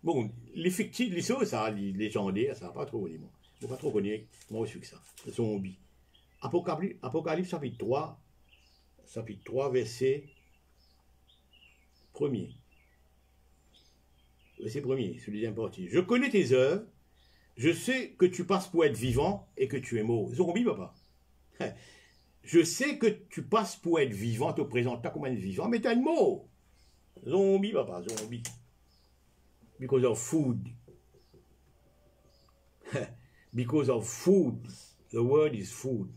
Bon, les fictifs, les choses, ça, les légendaires, ça pas trop connu, moi. Je pas trop connu, moi aussi que ça. Les zombies. Apocalypse, Apocalypse chapitre 3, chapitre 3, verset 1er. Verset 1er, celui partie. Je connais tes œuvres, je sais que tu passes pour être vivant et que tu es mort. Zombie, papa? Je sais que tu passes pour être vivant, te présentes pas comme un vivant, mais tu es mort. Zombie, papa, zombie. Because of food. Because of food. The word is food.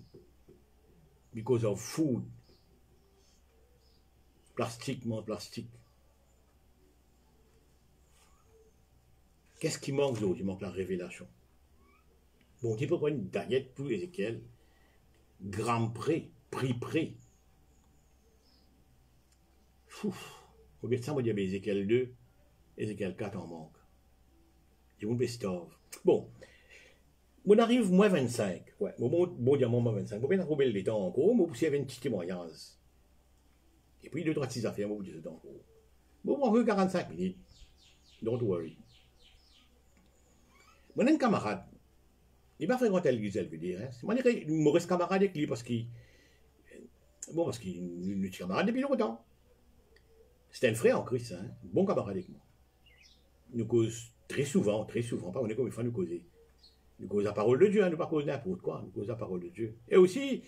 Because of food. Plastique, mon plastique. Qu'est-ce qui manque aujourd'hui Il manque la révélation. Bon, tu peux prendre une daguette pour Ézéchiel. Gramme près, prix près. Combien de temps, on dit Ézéchiel 2, Ézéchiel 4 en manque? Je vous Bon, on arrive moins 25. Ouais, bon, bon, diamant moins 25. Bon, bien trouver le temps encore, mais vous avez un petit témoignage. Et puis, deux, trois petites affaires, vous dites encore. Bon, on veut 45 minutes. Don't worry. Mon un camarade, il m'a fréquenté l'église, elle veut dire. Hein. C'est un mauvais camarade avec lui parce qu'il. Bon, parce qu'il est camarade depuis longtemps. C'était un frère en Christ, hein, bon camarade avec moi. Nous cause très souvent, très souvent, pas on est comme il faut nous causer. Nous cause la parole de Dieu, hein, nous pas cause n'importe quoi, nous cause la parole de Dieu. Et aussi,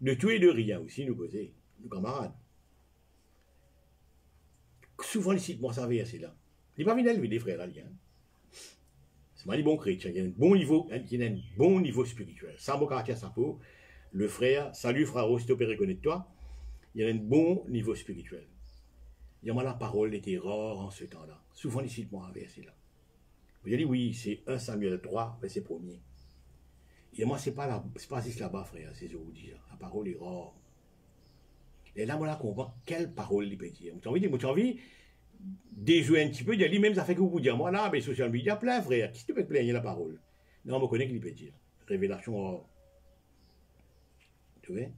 de tout et de rien aussi, nous causer, nos camarades. Souvent, les sites, moi, ça c'est là. Il n'est pas venu élever des frères. C'est bons chrétiens. Il y a un bon niveau, il y a un bon niveau spirituel. Sans bon caractère, sa peau. Le frère, salut frère, c'est opéré de toi. Il a un bon niveau spirituel. Il y a la parole était rare en ce temps-là. Souvent, les sites m'ont inversé là. Vous avez dit, oui, c'est 1 Samuel 3, verset 1er. Et moi, c'est pas c'est pas juste là-bas, frère, c'est ce que vous dites. La parole est rare. Et là, moi, là, quelle parole il peut dire. Vous avez envie, vous envie déjouer un petit peu, il dit même ça fait que vous dire, moi là, mais social media plein, frère, qui te plaindre la parole? Non, on me connaît qu'il peut dire. Révélation Tu vois?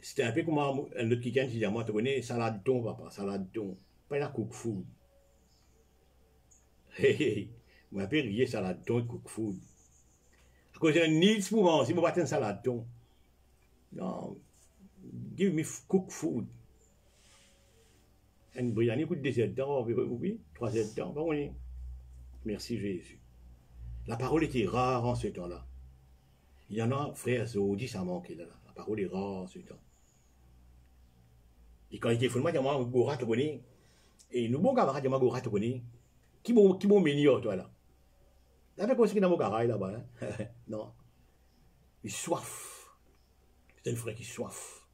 C'était un peu comme un autre qui dit à moi, tu connais, salade thon, papa, salade thon. Pas la cook food. Hé hé, moi, je rier salade thon et cook food. À cause d'un needs pour manger, je pas une salade thon. Non, give me cook food un Britannique coûte des ans, oui, trois ans, bon, oui. Merci Jésus. La parole était rare en ce temps-là. Il y en a, frère Zodi, ça manquait là. La parole est rare en ce temps. Et quand il était fondement, il y a un Gorat connaît. Et nous, bon camarade, il y a un Gorat connaît. Qui bon, qui bon meilleur, toi là? Quoi ce qu'il y a mon garage là-bas, hein? non. Il soif. C'est un frère qui soif.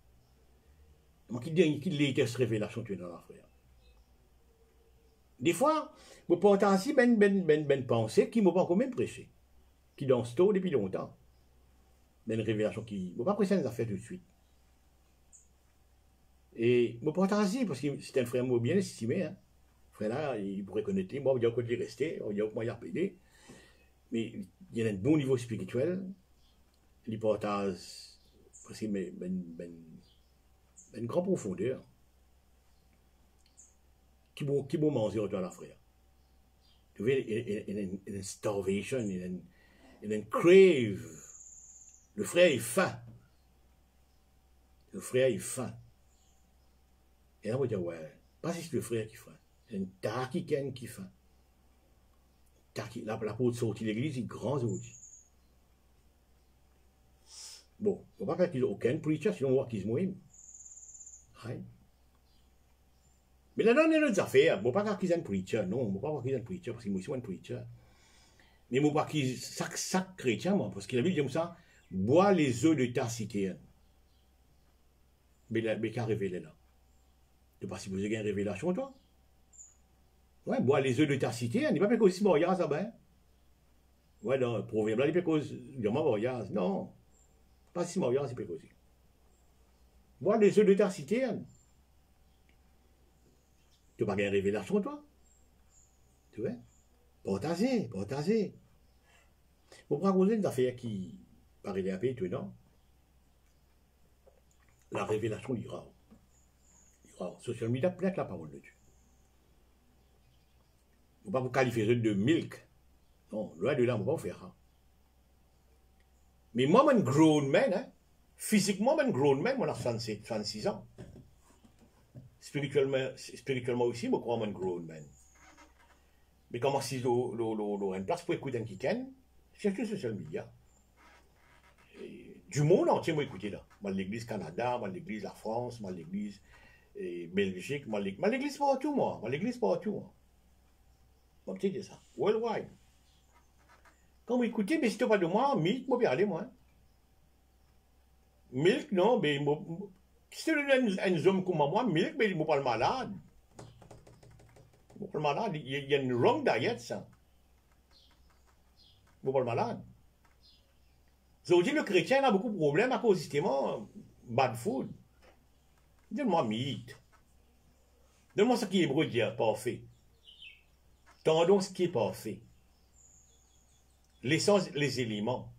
Dit qu'il était cette révélation, tu es dans la frère. Des fois, vous portez ainsi ben, ben, ben, ben pensée qui m'a pas quand même prêché. Qui dans ce tôt depuis longtemps. Ben une révélation qui m'a pas prêché les affaires tout de suite. Et je porte ainsi parce que c'est un frère bien estimé. Hein. Frère là, il pourrait connaître, moi, on va dire qu'il est resté, on va dire qu'il a pédé. Mais il y a un bon niveau spirituel. Il partage parce ben, ben, ben, une grande profondeur qui vont, qui vont manger autour de la frère. Tu vois, il y a une starvation, y a une crave. Le frère est faim. Le frère est faim. Et là, on va dire, ouais, pas juste le frère qui faim. C'est un taquiken qui faim. La, la peau de l'église, il grand aujourd'hui. Bon, on ne va pas faire qu'il aucun preacher, sinon on va voir qu'ils se? Mais là, dans les affaires, je ne pas qu'ils sont preacher, non, je ne pas qu'ils sont preacher, parce que moi, suis un preacher. Mais je ne pas qu'ils chaque, chaque chrétien, moi, parce qu'il a vu comme ça, bois les œufs de ta cité. Mais, mais qu'à révéler là? Tu pas si vous avez une révélation, toi? Ouais, bois les œufs de ta cité, il n'y a pas aussi voyage, ça ben. Ouais, non, proverbe là, il cause, il y a voyage. Non. Pas si voyage, il peut causer. Bois les œufs de ta cité, tu n'as pas bien révélation, toi. Tu vois? Partagez, partagez. Vous prenez une affaire qui paraît un peu étonnant. La révélation l'ira. Social media plaît la parole de Dieu. pas vous qualifier de milk. Non, loin de là, on va pas faire ça. Mais moi, je suis un grown man, hein. Physiquement, je suis un grown man, moi, j'ai 36 ans. Spirituellement, spirituellement aussi, je crois que un grown man. Mais comment si une place pour écouter un kiken, c'est les social media. Du monde entier, moi, écouter là. Moi, l'église Canada, moi, l'église la France, moi, l'église Belgique, moi, l'église partout, moi. Moi, l'église partout, moi. Moi, petit ça. Worldwide. Quand vous écoutez, mais si pas de moi, Milk, moi, bien aller, moi. Milk, non, mais si un, homme comme moi, mais il ne pas malade. Il pas malade. Il y a une wrong diet, ça. Il pas malade. Aujourd'hui, le chrétien a beaucoup de problèmes à cause justement bad food. Donne-moi mythe. Donne-moi ce qui est dit parfait. Tendons ce qui est parfait. L'essence, les éléments.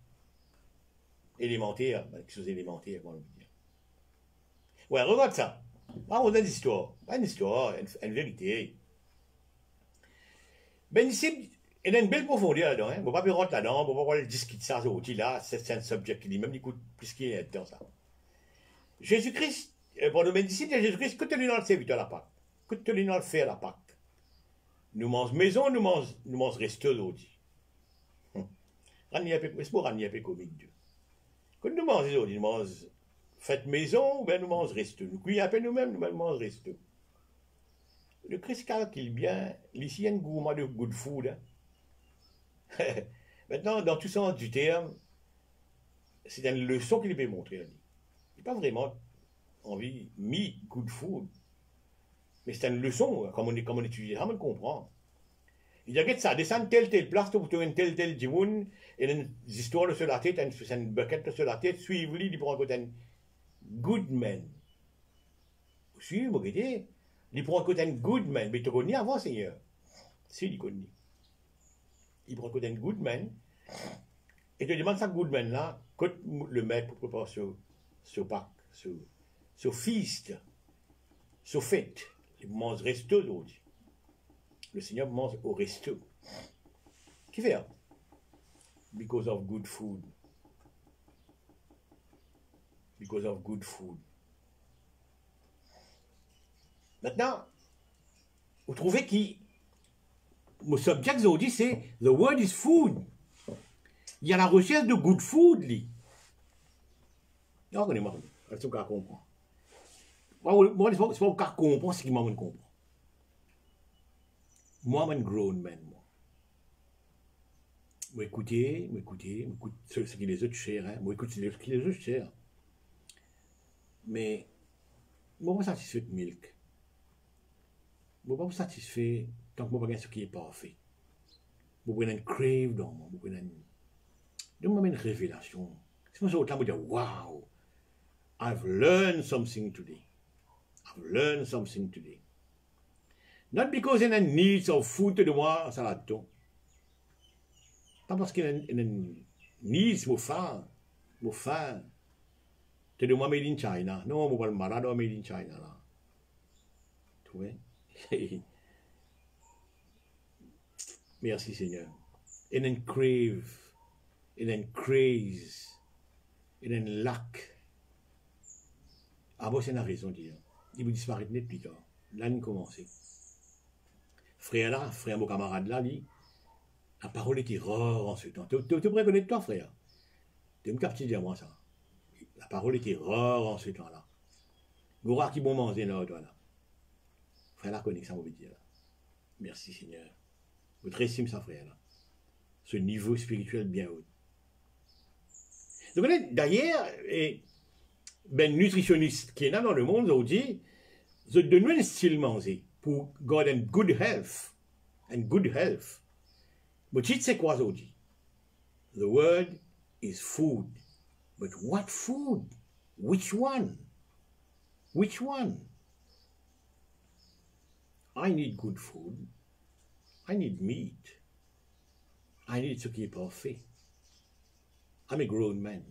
Élémentaires, quelque chose d'élémentaire, comment on dire. Ouais, regarde ça. Ah, on a une histoire. Une histoire, une, une vérité. Ben ici, il y a une belle profondeur là-dedans. Hein. On ne va pas rentrer là-dedans, on va pas discuter ça aujourd'hui là. C'est un sujet qui dit même écoute plus qu'il y a dans ça. Jésus-Christ, euh, pour le disciples de Jésus-Christ, que tu lui dans le serviteur à la Pâque Que tu lui dans le fait à la Pâque Nous mangeons maison, nous mangeons nous mange resto aujourd'hui. C'est pour un peu comique. Quand nous mangeons aujourd'hui, nous mangeons faites maison, ben nous mangeons resto. Nous cuisons un peu nous-mêmes, nous mangeons resto. Le Christ calcule bien, un gourmand de good food. Hein. Maintenant, dans tout sens du terme, c'est une leçon qu'il veut montrer. Il n'est pas vraiment envie, me good food. Mais c'est une leçon, comme on, comme on étudie on comprend. Il y a ça, descendre telle, telle place, pour une telle, telle dimoun, et une histoire sur la tête, une bucket sur la tête, suivez-le, il prend un côté good man. Vous suivez, vous voyez? Il prend côté good man, mais tu connais avant, Seigneur. Si, il connaît il prend un Goodman, et te demande ça Goodman là, que le maître pour préparer ce, ce Pâques, ce, ce feast, ce fête. Il mange resto aujourd'hui. Le Seigneur mange au resto. Qui fait? Because of good food. Because of good food. Maintenant, vous trouvez qui? Mon subject aujourd'hui, c'est The word is food. Il y a la recherche de good food. Non, on est mort. C'est pas comprendre. Moi, c'est pas c'est pas comprendre ce qui m'a comprendre. Moi, un grown man. Moi, moi écoutez, moi écoutez, moi ce qui les autres chers, hein. Moi écoute ce qui les autres chers. Mais, je suis satisfait de milk. Je suis satisfait donc, je ne ce qui est parfait. Je vais une crave dans moi. Je vais une... une révélation. C'est pour ça que je dire, wow, I've learned something today. I've learned something today. Not because in a needs of food de moi, ça la Pas parce qu'il y a une needs, mon faim, mon faim. Tu de moi made in China. Je vais malade made in China. Tu vois? Merci Seigneur. In een crave, in een craze, in een lac. Ah bon, c'est raison, dire. Il vous disparaître net plus tard. Là, il commencé. Frère là, frère, mon camarade là, dit, la parole était rare en ce temps. Tu te connaître toi, frère? Tu me captes dire moi ça. La parole était rare en ce temps-là. Goura qui bon manger là, toi là. Frère là, connaît ça, on dire là. Merci Seigneur. Votre estime, ça, frère, là. Ce niveau spirituel bien haut. Donc, d'ailleurs, ben, nutritionniste qui est là dans le monde, ont dit, de nous un style manger pour garder une good health. And good health. Mais tu sais quoi, ont dit? The word is food. But what food? Which one? Which one? I need good food. I need meat. I need to keep healthy. I'm a grown man.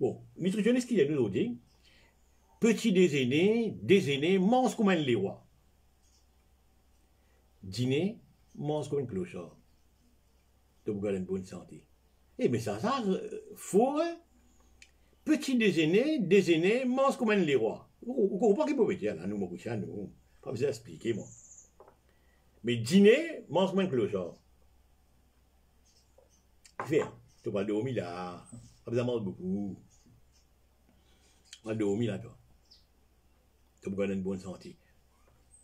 Bon, nutritionniste qui a nous dit, petit déjeuner, déjeuner, mange comme un léois. dîner, mange comme une clochard. De vous garder une bonne santé. Eh bien, ça, ça, faut, hein? Petit déjeuner, déjeuner, mange comme les rois. Vous comprenez qu'il peut là, nous, mon cousin, nous. Pas besoin d'expliquer, moi. Mais dîner, mange comme un clochard. Faire. Tu vas dormir là. Pas besoin de manger beaucoup. Tu vas dormir là, toi. Tu vas garder une bonne santé.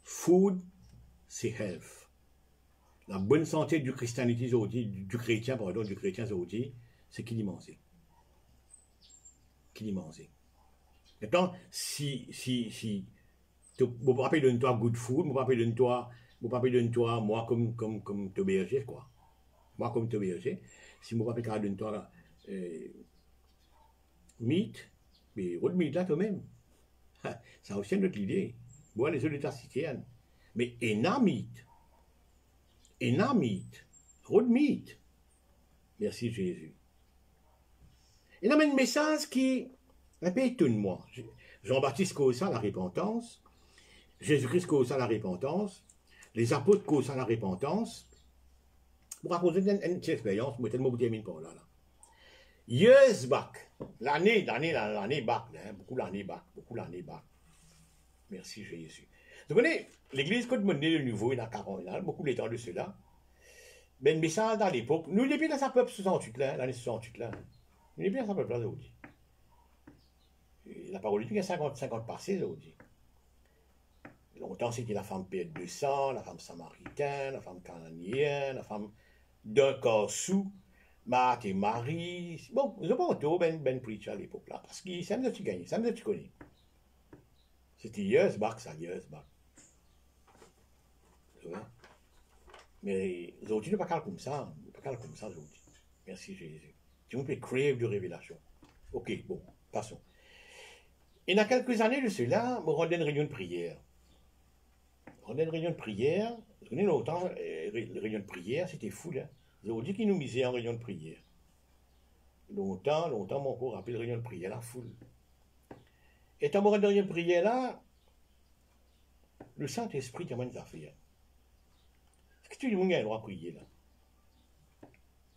Food, c'est health. La bonne santé du christianité aujourd'hui, du chrétien, pardon, du chrétien aujourd'hui, c'est qu'il y mange. Qu'il y mange. Maintenant, si, si, si, tu ne pas de toi good food, ne pas de toi, pas de toi, moi, comme, comme, comme te berger, quoi. Moi, comme te berger, si ne pas de toi, euh, meat, mais autre meat là, toi-même. Ça aussi, notre idée. Moi, les autres citoyennes. Mais énorme meat. Road meat. Merci Jésus. Et là, un message qui un peu étonne-moi. Jean-Baptiste cause ça la repentance. Jésus-Christ cause ça la repentance. Les apôtres causent ça la repentance. Pour raconter une, une, expérience, moi, tellement vous termine là. là. Years back, l'année, l'année, l'année back, hein, beaucoup l'année back, beaucoup l'année back. Merci Jésus. Connaissez, l'église Côte Monnaie de nouveau, il y a 40 ans, beaucoup temps de cela. Ben, ça, dans l'époque, nous, les dans sa peuple 68, là, l'année 68, là. Nous, les dans sa peuple, là, aujourd'hui. La parole de Dieu, il y a 50, 50 passés, aujourd'hui. Longtemps, c'était la femme père de sang, la femme samaritaine, la femme canadienne, la femme d'un corps sous, Marthe et Marie. Bon, nous avons tout ben, ben preach à l'époque là, parce que ça me tu gagné, ça me tu connais. C'était years back, ça, years back. Mais aujourd'hui, ne pas comme ça. Pas comme ça aujourd'hui. Merci Jésus. Tu me fais crève de révélation. Ok, bon, passons. Et dans quelques années de cela, on rendait une réunion de prière. On rendait une réunion de prière. Vous connaissez longtemps, euh, les réunions de prière, c'était fou là. Aujourd'hui, qui nous misait en réunion de prière. Longtemps, longtemps, mon cours appelé réunion de prière, la foule. Et dans mon réunion de prière là, le Saint-Esprit t'a des affaires que tu dis, a le droit de prier, là.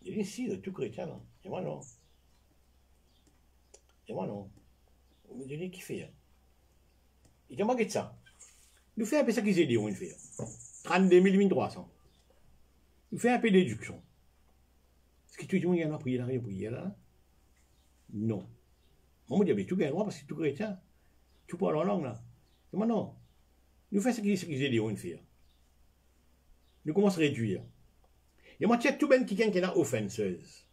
Il est ici, de tout chrétien, là. Et moi, non. Et moi, non. On me dit qui fait. Hein. Il te manque de ça. Nous faisons un peu ça qu'ils aident, on fait. 32 1300. Nous faisons un peu d'éducation. Est-ce que tu dis, il y a un prier là, prier là Non. Moi, je dis, tout le droit parce que tout chrétien. Tu parles en langue, là. Et moi, non. Nous faisons ce qu'ils aident, on fait nous commençons à réduire. Et moi, tiens, tout ben qui qui a offenseuse.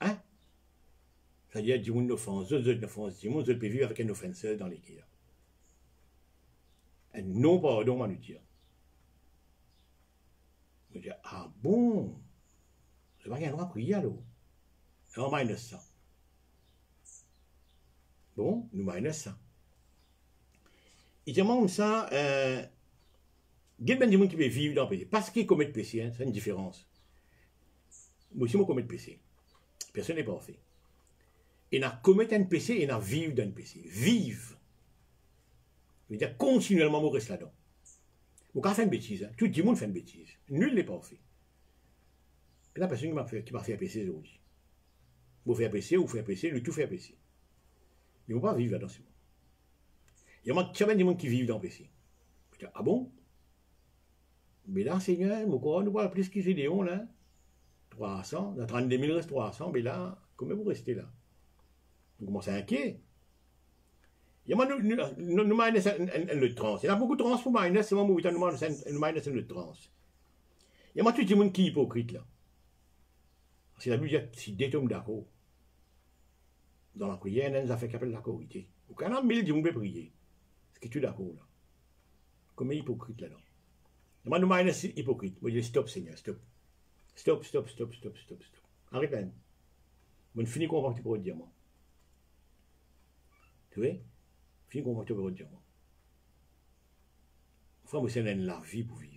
Hein? C'est-à-dire, du monde offense, deux offense, du monde peut vivre avec une offenseuse dans l'équipe. Un non pardon, moi, nous dire. Je dis, ah bon? Je vais droit à prier, alors. Et on minus ça. Bon, nous minus ça. Il demande ça, euh, il y a des gens qui peuvent vivre dans le péché. Parce qu'ils commettent péché, hein, c'est une différence. Moi aussi, je commets péché. Personne n'est parfait. Et n'a commettre un péché et n'a vivre dans un péché. Vivre. Je veux dire, continuellement, on reste là-dedans. Vous pouvez faire une bêtise. Hein. Tout le monde fait une bêtise. Nul n'est parfait. Et la personne qui m'a fait, qui fait un péché aujourd'hui. Vous faites un péché, vous faites un péché, le tout fait un péché. Mais on ne peut pas vivre là-dedans. Il y a des gens qui vivent dans le péché. Ah bon? Mais là, Seigneur, mon corps, nous voit plus que Gédéon, là. 300, dans 32 000 reste 300, mais là, comment vous restez là? Vous commencez à inquiéter. Il y a nous, nous, nous, nous le trans. Il y a beaucoup de trans pour minus, c'est moi, nous minus le trans. Il y a tout le monde qui est hypocrite, là. Que la Bible dit, si deux tombent d'accord, dans la prière, il y a fait qu'appelle la corité. Ou quand on a mille, on peut prier. Est-ce que tu d'accord, là? Comme hypocrite, là, non moi, nous minus hypocrite. Moi, je stop, Seigneur, stop. Stop, stop, stop, stop, stop, stop. Arrête je finis convaincu pour le dire, moi. Tu vois? Finis convaincu pour le dire, moi. Frère, moi, c'est la vie pour vivre.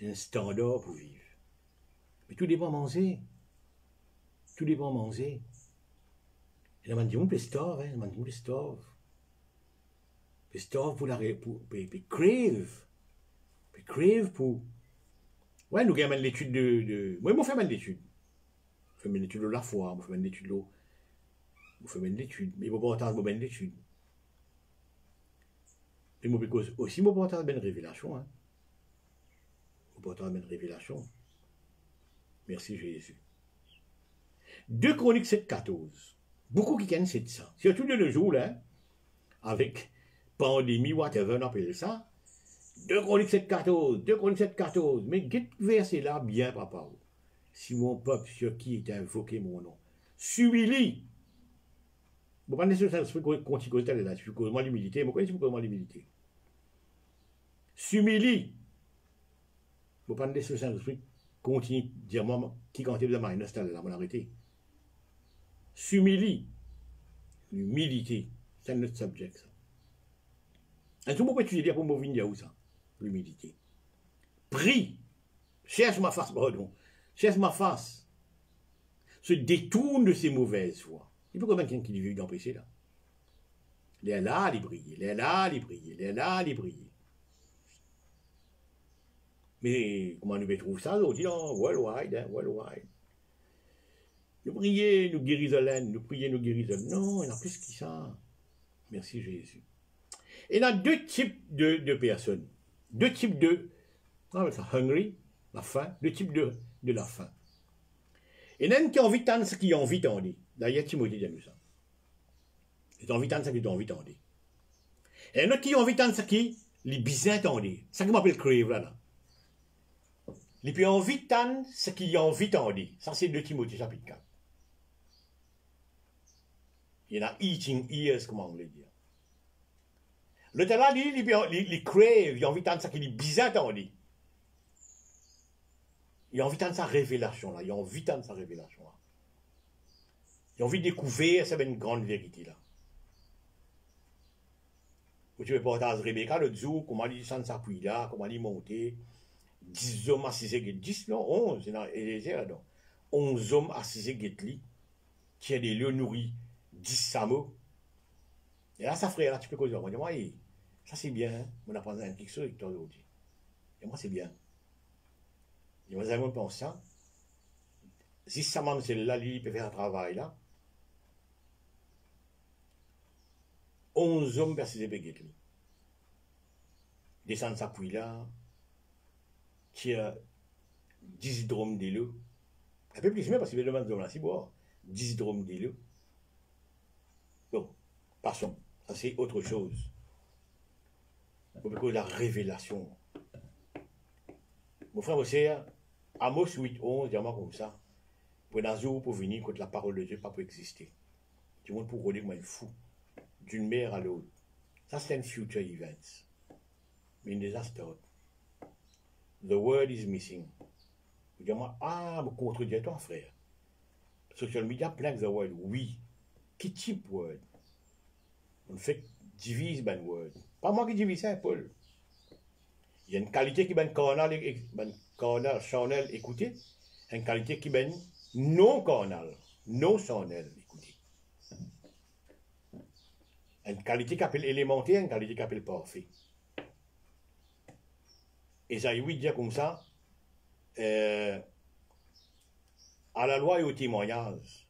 Un standard pour vivre. Mais tout dépend manger. Tout dépend manger. Et on dit, on peut hein. On dit, on. Starve pour la, pour, pour, pour crave. Crave pour. Ouais, nous avons l'étude de, de. Moi, je fais même l'étude. Je fais l'étude de la foi, je fais l'étude de. Je fais l'étude. Mais je ne peux pas entendre l'étude. Et moi, aussi, je pas entendre une révélation. Hein. Je pas entendre une révélation. Merci Jésus. 2 Chroniques 7, 14. Beaucoup qui connaissent ça. Surtout de nos jours, là, avec pandémie, whatever, on appelle ça. 2 Chroniques 7, 14. 2 Chroniques 7, 14. Mais get verset là bien, papa. Si mon peuple sur qui est invoqué mon nom, s'humilie. Vous pas nécessairement qu'on continue là, c'est cause l'humilité. Vous connaissez pourquoi l'humilité? S'humilie. Vous pas nécessairement continue de dire moi qui quand de la marine installée là, mon arrêté. S'humilie. L'humilité, c'est notre subject. Ça. Et tout monde peut étudier pour me venir où ça? L'humilité. Prie. Cherche ma face, pardon. Cherche ma face. Se détourne de ses mauvaises voies. Il peut quelqu'un qui le péché là. Il est là, il brille. Il est là, il brille. Il est là, il brille. Mais comment nous trouver ça On dit non, worldwide, hein, worldwide. Nous prions, nous guérissons nous prions, nous guérissons. Non, il y en a plus que ça. Merci Jésus. Il y a deux types de personnes. Deux types de, on ça, hungry, la faim, deux types de, de la faim. Et a qui ont envie de ce qu'ils ont envie d'entendre. D'ailleurs, Timothée dit ça. Ils ont envie de ce qu'ils ont envie d'entendre. Et il y en a qui ont envie de ce qu'ils les bizarres entendre. C'est ça qui m'appelle crave là. là. Les puis envie de ce qu'ils ont envie d'entendre. Ça, c'est 2 Timothée chapitre 4. Il y en a eating ears, comme on anglais dire. Le il, il, il crave, il a envie d'entendre ça qu'il est bizarre. Il a envie d'entendre sa révélation là, il a envie d'entendre sa révélation là. Il a envie de découvrir cette une grande vérité là. Tu reportage Rebecca le jour, comment il descend s'appuie là, comment il monte, 10 hommes assisés, 10 non, 11, c'est dans Élézer là, 11 hommes assisés, qui a des lieux nourris 10 samots. Et là, ça ferait, là, tu peux causer. Moi, moi, ça c'est bien, hein? on apprend un quelque chose toi aujourd'hui. Et moi, c'est bien. Et moi, j'avais pensé. Si ça m'a c'est là, il peut faire un travail là. 11 hommes per ses épées Descendre sa pouille là, tire 10 drômes d'eau. Un peu plus, mais parce qu'il a le là, c'est boire. 10 drômes d'eau. Bon, passons. Ça, c'est autre chose. Pour la révélation. Mon frère, vous Amos 8, 11, il y a comme ça. Pour un pour venir contre la parole de Dieu, pas pour exister. Tu vois, pour rouler comme un fou. D'une mer à l'autre. Ça, c'est un future event. Mais un désastre. The word is missing. Dites, ah, vous contredisez toi, frère. Social media plein the word. Oui. Qui type word? On fait divise ben word. Pas moi qui divise ça, Paul. Il y a une qualité qui ben carnal, ben carnal, charnel, écoutez. Une qualité qui ben non carnal, non charnel, écoutez. Une qualité qui appelle élémentaire, une qualité qui appelle parfait. Et ça, oui, dire comme ça, euh, à la loi et au témoignage,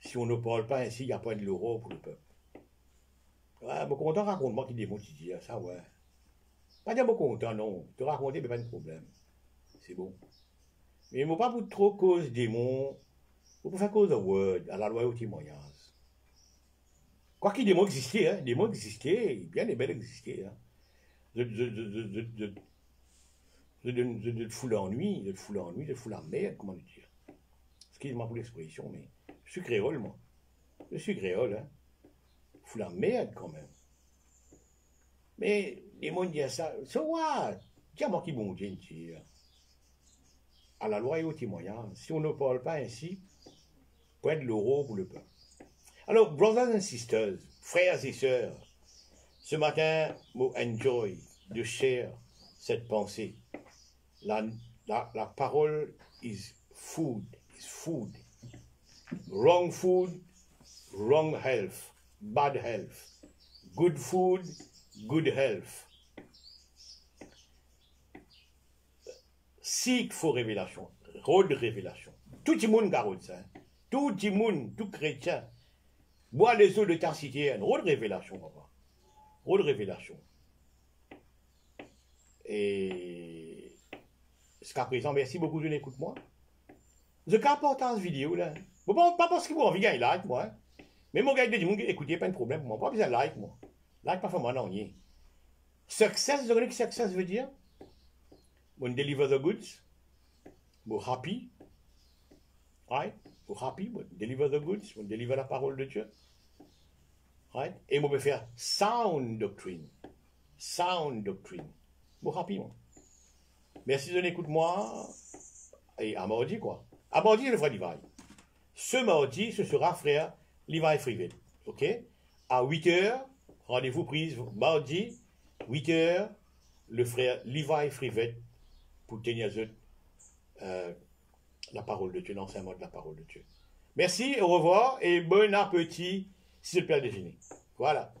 si on ne parle pas ainsi, il n'y a pas de l'euro pour le peuple. Ouais, content, raconte-moi qui démonte ici, ça, ouais. Pas dire bon content, non. Te raconter, mais pas de problème. C'est bon. Mais il ne faut pas pour trop cause démon, faut faire cause de word, à la loi et au témoignage. Quoi qu'il des mots existaient, hein, des mots existaient, bien des belles existaient. Hein. De, de, de, de, de, de, de, de, fou l'ennui, de fou l'ennui, de fou la merde, comment dire. Excuse-moi pour l'expression, mais je suis créole, moi. Je suis créole, hein. Fou la merde, quand même. Mais les gens disent ça. So what? Qui bon Dieu. À la loi et au témoignage. Si on ne parle pas ainsi, pour être l'euro pour le peuple. Alors, brothers and sisters, frères et sœurs, ce matin, moi, enjoy de share cette pensée. La, la, la parole is food, is food. Wrong food, wrong health, bad health. Good food, good health. si faut révélation, de révélation. Tout le monde garde ça. Hein. Tout le monde, tout chrétien. Bois les eaux de ta cité, rôle de révélation, de révélation. Et jusqu'à présent, merci beaucoup de l'écoute moi. Je qu'apporte cette vidéo là. Bon, pas parce que vous un like moi. Mais mon gars, dit, écoutez, pas de problème moi. Pas besoin de like moi. Like pas moi non, rien. Success, vous savez ce que success veut dire? When deliver the goods, we're happy. Right? We're happy, when deliver the goods, when deliver la parole de Dieu. Right? Et on peut faire sound doctrine. Sound doctrine. We're happy, moi. Merci de l'écoute moi. Et à mardi, quoi. À mardi, le frère Levi. Ce mardi, ce sera frère Levi Frivet. OK? À 8 h rendez-vous prise mardi, 8 h le frère Levi Frivet pour tenir euh, la parole de Dieu, l'enseignement de la parole de Dieu. Merci, au revoir et bon appétit si c'est le Père déjeuner. Voilà.